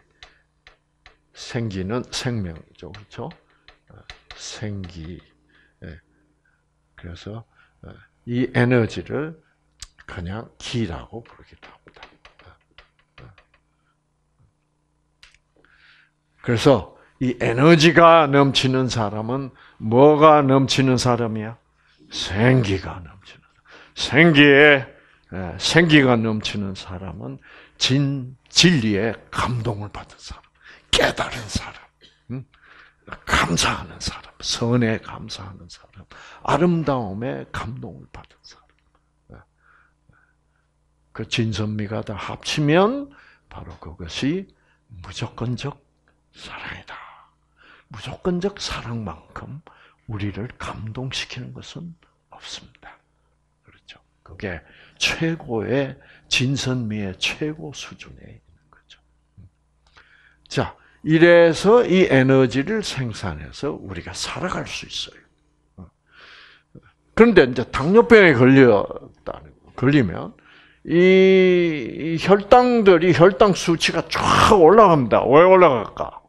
생기는 생명이죠. 그렇죠? 어, 생기. 예. 그래서 어, 이 에너지를 그냥 기라고 부르기도 합니다. 어, 그래서 이 에너지가 넘치는 사람은 뭐가 넘치는 사람이야? 생기가 넘치는. 생기에 예, 생기가 넘치는 사람은 진 진리에 감동을 받은 사람, 깨달은 사람, 감사하는 사람, 선에 감사하는 사람, 아름다움에 감동을 받은 사람. 예. 그 진선미가 다 합치면 바로 그것이 무조건적 사랑이다. 무조건적 사랑만큼 우리를 감동시키는 것은 없습니다. 그렇죠. 그게 최고의 진선미의 최고 수준에 있는 거죠. 자, 이래서 이 에너지를 생산해서 우리가 살아갈 수 있어요. 그런데 이제 당뇨병에 걸렸다 걸리면 이 혈당들이 혈당 수치가 쫙 올라갑니다. 왜 올라갈까?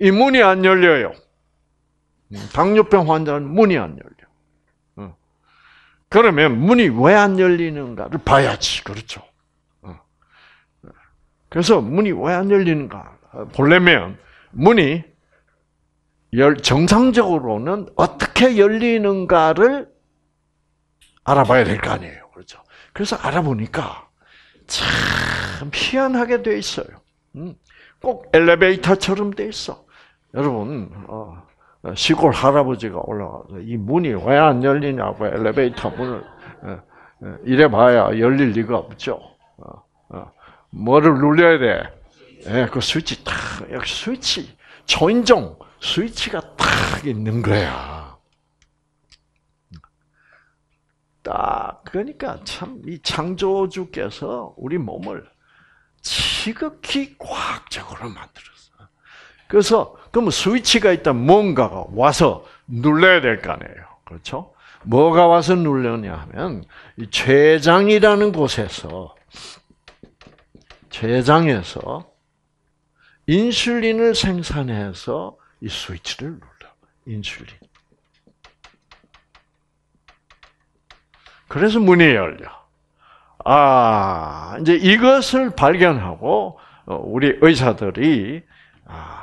이 문이 안 열려요. 당뇨병 환자는 문이 안 열려. 그러면 문이 왜 안 열리는가를 봐야지. 그렇죠. 그래서 문이 왜 안 열리는가 보려면 문이 정상적으로는 어떻게 열리는가를 알아봐야 될 거 아니에요. 그렇죠. 그래서 알아보니까 참 희한하게 돼 있어요. 음, 꼭 엘리베이터처럼 돼 있어. 여러분, 어, 시골 할아버지가 올라와서 이 문이 왜 안 열리냐고 엘리베이터 문을 어, 어, 이래 봐야 열릴 리가 없죠. 뭐를 눌려야 돼? 예, 그 스위치 탁, 역시 스위치, 초인종 스위치가 탁 있는 거야. 딱, 그러니까 참, 이 창조주께서 우리 몸을 지극히 과학적으로 만들었어. 그래서, 그럼 스위치가 있다 뭔가가 와서 눌러야 될 거 아니에요. 그렇죠? 뭐가 와서 눌려냐 하면, 이 췌장이라는 곳에서, 췌장에서 인슐린을 생산해서 이 스위치를 눌러. 인슐린. 그래서 문이 열려. 아, 이제 이것을 발견하고 어, 우리 의사들이 아,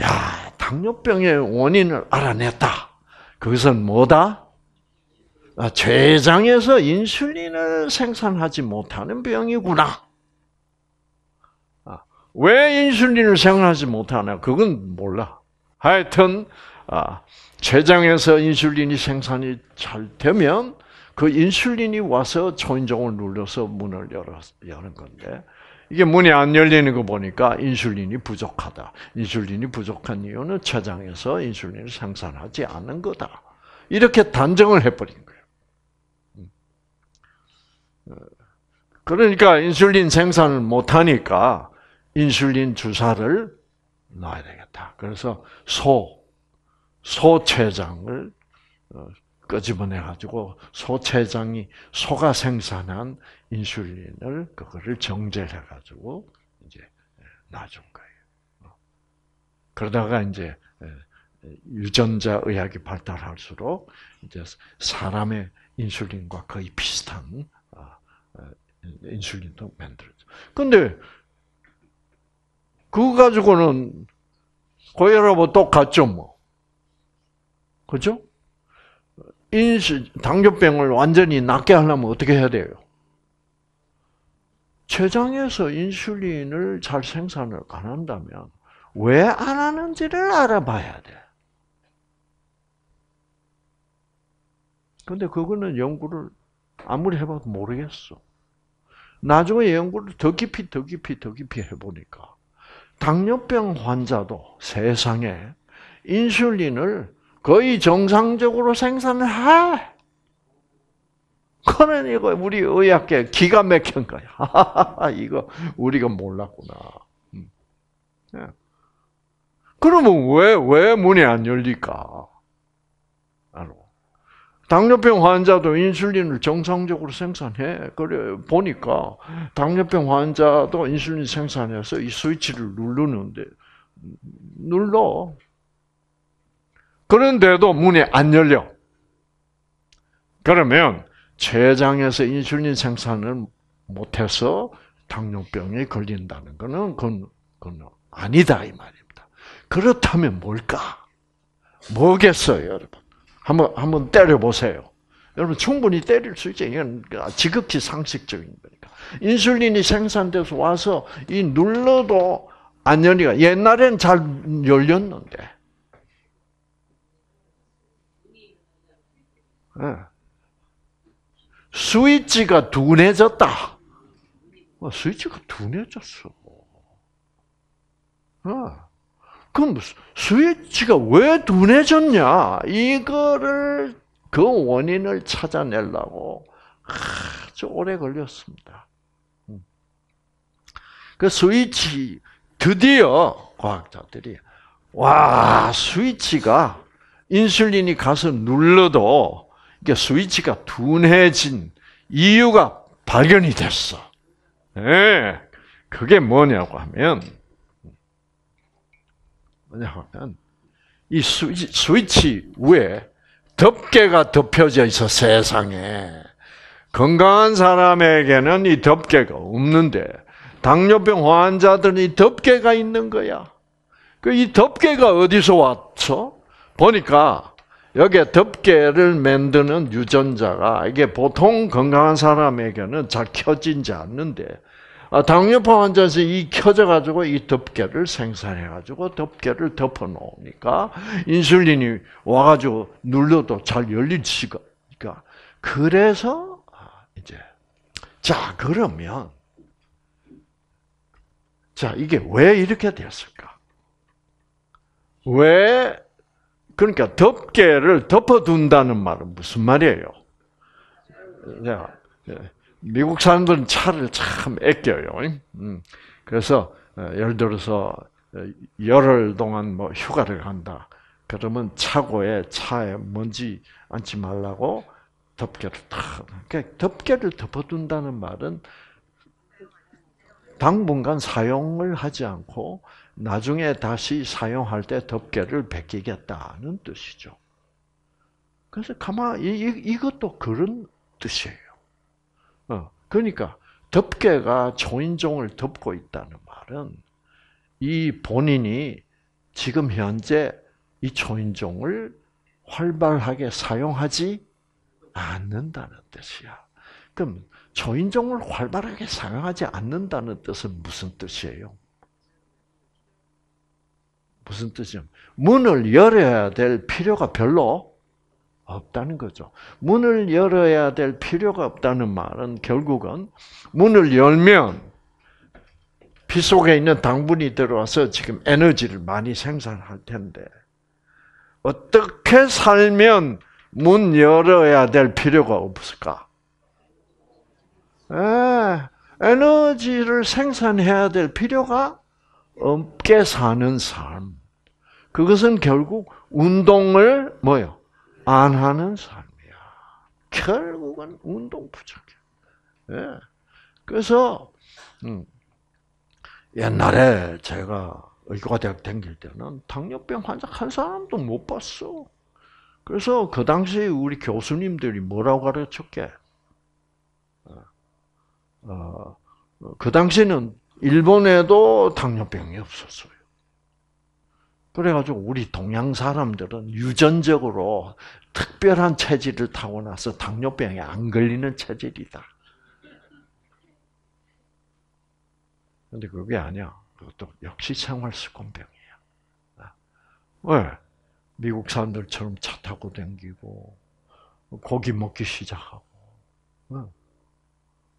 야, 당뇨병의 원인을 알아냈다. 그것은 뭐다? 아, 췌장에서 인슐린을 생산하지 못하는 병이구나. 아, 왜 인슐린을 생산하지 못하나? 그건 몰라. 하여튼 아, 췌장에서 인슐린이 생산이 잘 되면 그 인슐린이 와서 초인종을 눌러서 문을 열어, 여는 건데 이게 문이 안 열리는 거 보니까 인슐린이 부족하다. 인슐린이 부족한 이유는 췌장에서 인슐린을 생산하지 않는 거다. 이렇게 단정을 해버린 거예요. 음. 어, 그러니까 인슐린 생산을 못하니까 인슐린 주사를 놔야 되겠다. 그래서 소, 소췌장을 어, 끄집어내 가지고 소췌장이 소가 생산한 인슐린을 그거를 정제해 가지고 이제 놔준 거예요. 어. 그러다가 이제 유전자 의학이 발달할수록 이제 사람의 인슐린과 거의 비슷한 아, 인슐린도 만들어져. 근데 그거 가지고는 고혈압은 똑같죠, 뭐. 그죠? 인슐, 당뇨병을 완전히 낫게 하려면 어떻게 해야 돼요? 췌장에서 인슐린을 잘 생산을 안 한다면 왜 안 하는지를 알아봐야 돼. 근데 그거는 연구를 아무리 해봐도 모르겠어. 나중에 연구를 더 깊이, 더 깊이, 더 깊이 해보니까 당뇨병 환자도 세상에 인슐린을 거의 정상적으로 생산을 해. 그는 이거 우리 의학계 기가 막힌 거야. 이거 우리가 몰랐구나. 음. 예. 그러면 왜, 왜 문이 안 열릴까? 당뇨병 환자도 인슐린을 정상적으로 생산해. 그래, 보니까 당뇨병 환자도 인슐린 생산해서 이 스위치를 누르는데, 눌러. 그런데도 문이 안 열려. 그러면 췌장에서 인슐린 생산을 못해서 당뇨병에 걸린다는 것은 그건, 그건 아니다 이 말입니다. 그렇다면 뭘까? 뭐겠어요, 여러분? 한번 한번 때려 보세요. 여러분 충분히 때릴 수 있죠. 이건 지극히 상식적인 거니까. 인슐린이 생산돼서 와서 이 눌러도 안 열리가. 옛날엔 잘 열렸는데. 네. 스위치가 둔해졌다. 어, 스위치가 둔해졌어. 어. 그럼 스위치가 왜 둔해졌냐? 이거를 그 원인을 찾아내려고 아주 오래 걸렸습니다. 음. 그 스위치 드디어 과학자들이 와 스위치가 인슐린이 가서 눌러도 이게 스위치가 둔해진 이유가 발견이 됐어. 예. 그게 뭐냐고 하면 뭐냐 하면 이 스위치, 스위치 위에 덮개가 덮여져 있어 세상에 건강한 사람에게는 이 덮개가 없는데 당뇨병 환자들은 이 덮개가 있는 거야. 그 이 덮개가 어디서 왔어? 보니까 여기에 덮개를 만드는 유전자가 이게 보통 건강한 사람에게는 잘 켜지지 않는데 아, 당뇨파 환자에서 이 켜져 가지고 이 덮개를 생산해 가지고 덮개를 덮어 놓으니까 인슐린이 와 가지고 눌러도 잘 열리지가 그러니까 그래서 아, 이제 자 그러면 자 이게 왜 이렇게 됐을까? 왜 그러니까 덮개를 덮어둔다는 말은 무슨 말이에요? 미국 사람들은 차를 참 아껴요. 음. 그래서 어, 예를 들어서 어, 열흘 동안 뭐 휴가를 간다. 그러면 차고에 차에 먼지 앉지 말라고 덮개를 탁. 그러니까 덮개를 덮어둔다는 말은 당분간 사용을 하지 않고 나중에 다시 사용할 때 덮개를 베끼겠다는 뜻이죠. 그래서 가만 이, 이 것도 그런 뜻이에요. 어, 그러니까 덮개가 초인종을 덮고 있다는 말은 이 본인이 지금 현재 이 초인종을 활발하게 사용하지 않는다는 뜻이야. 그럼 초인종을 활발하게 사용하지 않는다는 뜻은 무슨 뜻이에요? 무슨 뜻이냐? 문을 열어야 될 필요가 별로 없다는 거죠. 문을 열어야 될 필요가 없다는 말은 결국은 문을 열면 피 속에 있는 당분이 들어와서 지금 에너지를 많이 생산할 텐데 어떻게 살면 문 열어야 될 필요가 없을까? 에, 에너지를 생산해야 될 필요가 없게 사는 삶. 그것은 결국 운동을 뭐요? 안 하는 삶이야. 결국은 운동 부족이야. 예. 그래서 음, 옛날에 제가 의과대학 다닐 때는 당뇨병 환자 한 사람도 못 봤어. 그래서 그 당시 우리 교수님들이 뭐라고 가르쳤게? 어, 어그 당시는 일본에도 당뇨병이 없었어요. 그래가지고 우리 동양 사람들은 유전적으로 특별한 체질을 타고나서 당뇨병에 안 걸리는 체질이다. 근데 그게 아니야. 그것도 역시 생활 습관병이야. 아, 왜? 미국 사람들처럼 차 타고 다니고 고기 먹기 시작하고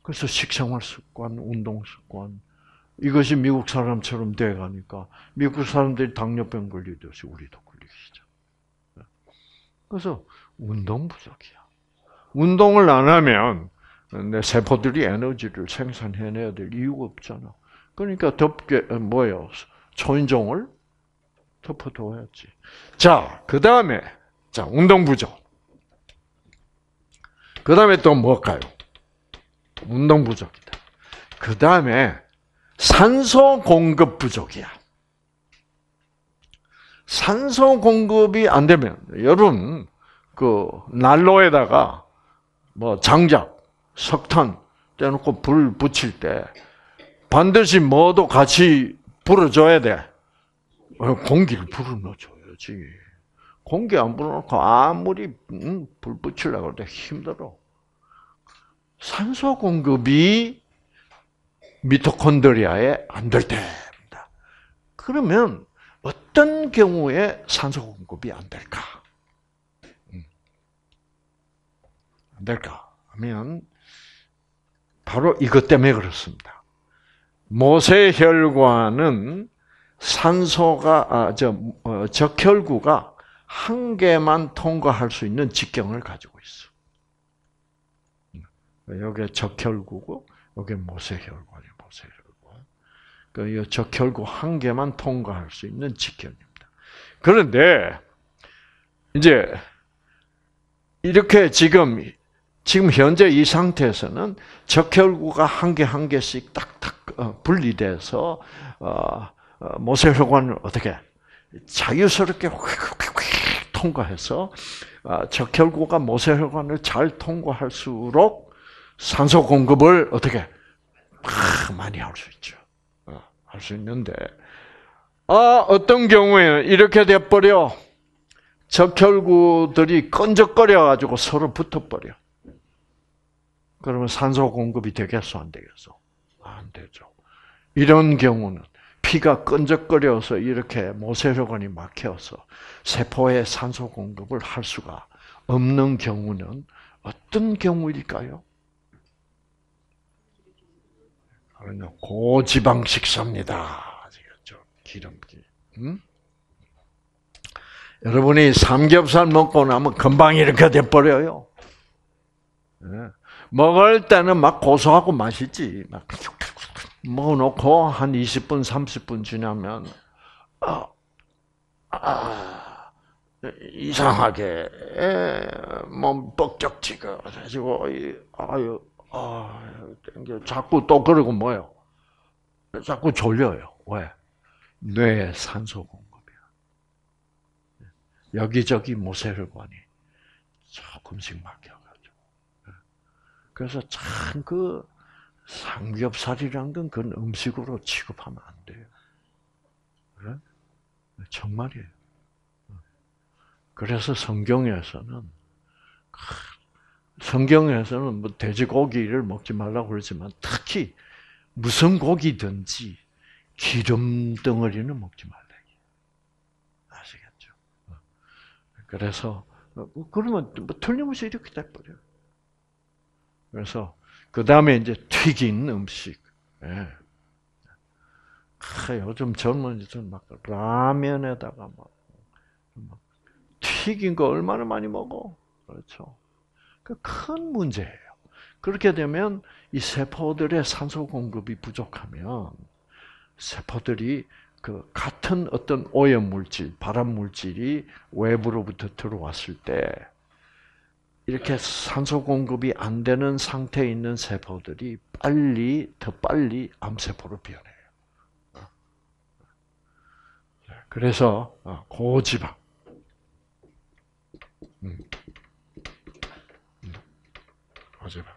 그래서 식생활 습관, 운동 습관 이것이 미국 사람처럼 돼가니까 미국 사람들이 당뇨병 걸리듯이 우리도 걸리기 시작. 그래서 운동 부족이야. 운동을 안 하면 내 세포들이 에너지를 생산해내야 될 이유가 없잖아. 그러니까 덮게 뭐요? 초인종을 덮어둬야지. 자, 그 다음에 자 운동 부족. 그 다음에 또 뭘까요? 운동 부족이다. 그 다음에 산소 공급 부족이야. 산소 공급이 안 되면 여러분 그 난로에다가 뭐 장작, 석탄 떼놓고 불 붙일 때 반드시 뭐도 같이 불어줘야 돼. 어, 공기를 불어넣어줘야지. 공기 안 불어넣고 아무리 음, 불 붙이려고 해도 힘들어. 산소 공급이 미토콘드리아에 안 될 때입니다. 그러면 어떤 경우에 산소 공급이 안 될까? 음. 안 될까? 하면 바로 이것 때문에 그렇습니다. 모세 혈관은 산소가 아, 저 어, 적혈구가 한 개만 통과할 수 있는 직경을 가지고 있어. 여기 적혈구고 여기 모세혈관. 그 적혈구 한 개만 통과할 수 있는 직경입니다. 그런데 이제 이렇게 지금 지금 현재 이 상태에서는 적혈구가 한 개 한 개씩 딱딱 어, 분리돼서 어, 어, 모세혈관을 어떻게 자유스럽게 통과해서 적혈구가 모세혈관을 잘 통과할수록 산소 공급을 어떻게 많이 할 수 있죠. 할 수 있는데 아 어떤 경우에는 이렇게 돼 버려 적혈구들이 끈적거려 가지고 서로 붙어 버려. 그러면 산소 공급이 되겠어 안 되겠어? 안 되죠. 이런 경우는 피가 끈적거려서 이렇게 모세혈관이 막혀서 세포에 산소 공급을 할 수가 없는 경우는 어떤 경우일까요? 고지방 식사입니다. 아시겠죠? 기름기. 음? 여러분이 삼겹살 먹고 나면 금방 이렇게 돼버려요. 네. 먹을 때는 막 고소하고 맛있지. 막 먹어놓고 한 20분, 30분 지나면 아, 아, 이상하게 몸 뻑적지가 가지고 아유 아 자꾸 또 그러고 뭐요? 자꾸 졸려요. 왜? 뇌에 산소 공급이야. 여기저기 모세혈관이 조금씩 막혀. 그래서 참 그 삼겹살이란 건 그건 음식으로 취급하면 안 돼요. 그래? 정말이에요. 그래서 성경에서는 성경에서는 뭐 돼지고기를 먹지 말라고 그러지만 특히 무슨 고기든지 기름 덩어리는 먹지 말라. 아시겠죠? 그래서 뭐 그러면 뭐 틀림없이 이렇게 돼버려요. 그래서 그 다음에 이제 튀긴 음식. 예. 아, 요즘 젊은이들 막 라면에다가 막, 막, 튀긴 거 얼마나 많이 먹어? 그렇죠. 그큰 문제예요. 그렇게 되면 이 세포들의 산소 공급이 부족하면 세포들이 그 같은 어떤 오염 물질, 발암 물질이 외부로부터 들어왔을 때 이렇게 산소 공급이 안 되는 상태에 있는 세포들이 빨리 더 빨리 암세포로 변해요. 그래서 어, 고지방. 고지방.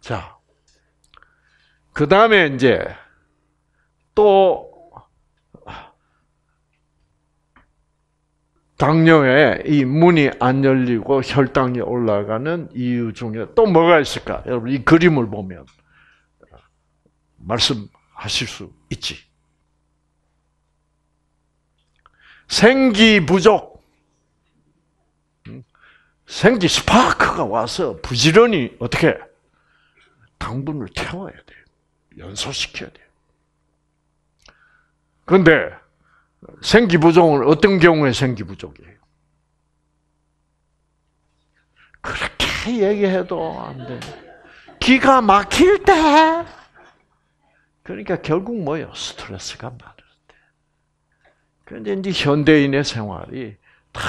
자, 그 다음에 이제 또 당뇨에 이 문이 안 열리고 혈당이 올라가는 이유 중에 또 뭐가 있을까? 여러분 이 그림을 보면 말씀하실 수 있지. 생기 부족. 생기 스파크가 와서 부지런히 어떻게 당분을 태워야 돼요. 연소시켜야 돼요. 그런데 생기 부족은 어떤 경우에 생기 부족이에요? 그렇게 얘기해도 안 돼. 기가 막힐 때. 그러니까 결국 뭐예요? 스트레스가 많을 때. 그런데 이제 현대인의 생활이 다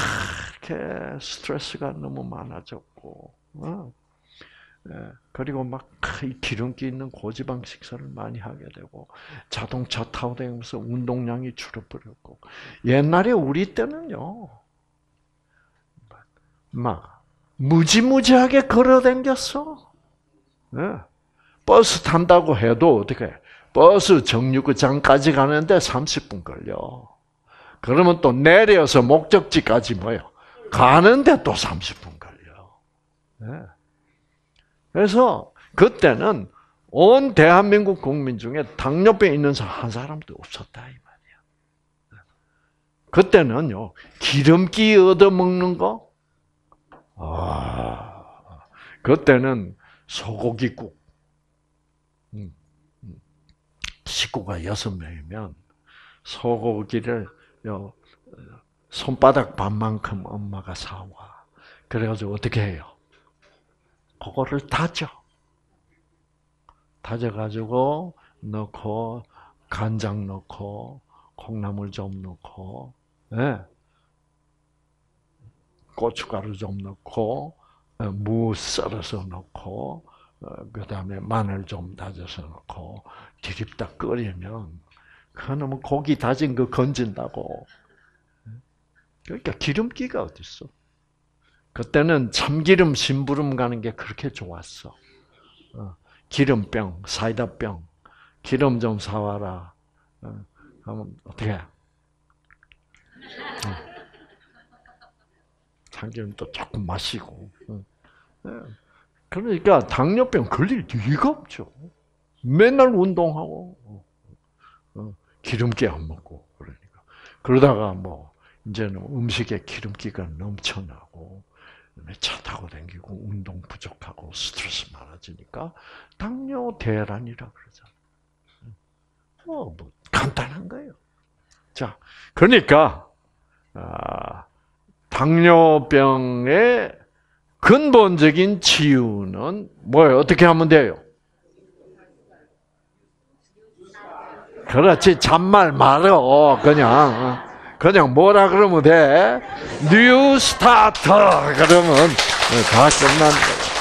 이렇게 스트레스가 너무 많아졌고, 어? 예, 그리고 막 기름기 있는 고지방 식사를 많이 하게 되고 자동차 타고 다니면서 운동량이 줄어버렸고 옛날에 우리 때는요 막 무지무지하게 걸어댕겼어 네. 버스 탄다고 해도 어떻게 버스 정류구장까지 가는데 30분 걸려 그러면 또 내려서 목적지까지 뭐요 가는데 또 30분 걸려 네. 그래서 그때는 온 대한민국 국민 중에 당뇨병 있는 사람 한 사람도 없었다 이 말이야. 그때는요 기름기 얻어 먹는 거, 아, 그때는 소고기국, 음, 음. 식구가 여섯 명이면 소고기를 요 손바닥 반만큼 엄마가 사와. 그래가지고 어떻게 해요? 그거를 다져. 다져가지고 넣고 간장 넣고 콩나물 좀 넣고 예. 고춧가루 좀 넣고 어, 무 썰어서 넣고 그 다음에 마늘 좀 다져서 넣고 디립다 끓이면 그놈은 뭐 고기 다진 거 건진다고. 그러니까 기름기가 어딨어? 그때는 참기름 심부름 가는 게 그렇게 좋았어. 어, 기름병, 사이다병, 기름 좀 사와라. 어, 하면 어떻게 해? 참기름도 조금 마시고. 예. 그러니까 당뇨병 걸릴 리가 없죠. 맨날 운동하고 어, 기름기 안 먹고 그러니까 그러다가 뭐 이제는 음식에 기름기가 넘쳐나고 차 타고 다니고 운동 부족하고 스트레스 많아지니까 당뇨 대란이라 그러잖아. 어, 뭐 간단한 거예요. 자, 그러니까 아, 당뇨병의 근본적인 치유는 뭐예요? 어떻게 하면 돼요? 그렇지 잔말 말어 그냥 그냥 뭐라 그러면 돼? 뉴 스타트 그러면 다 끝난 거야.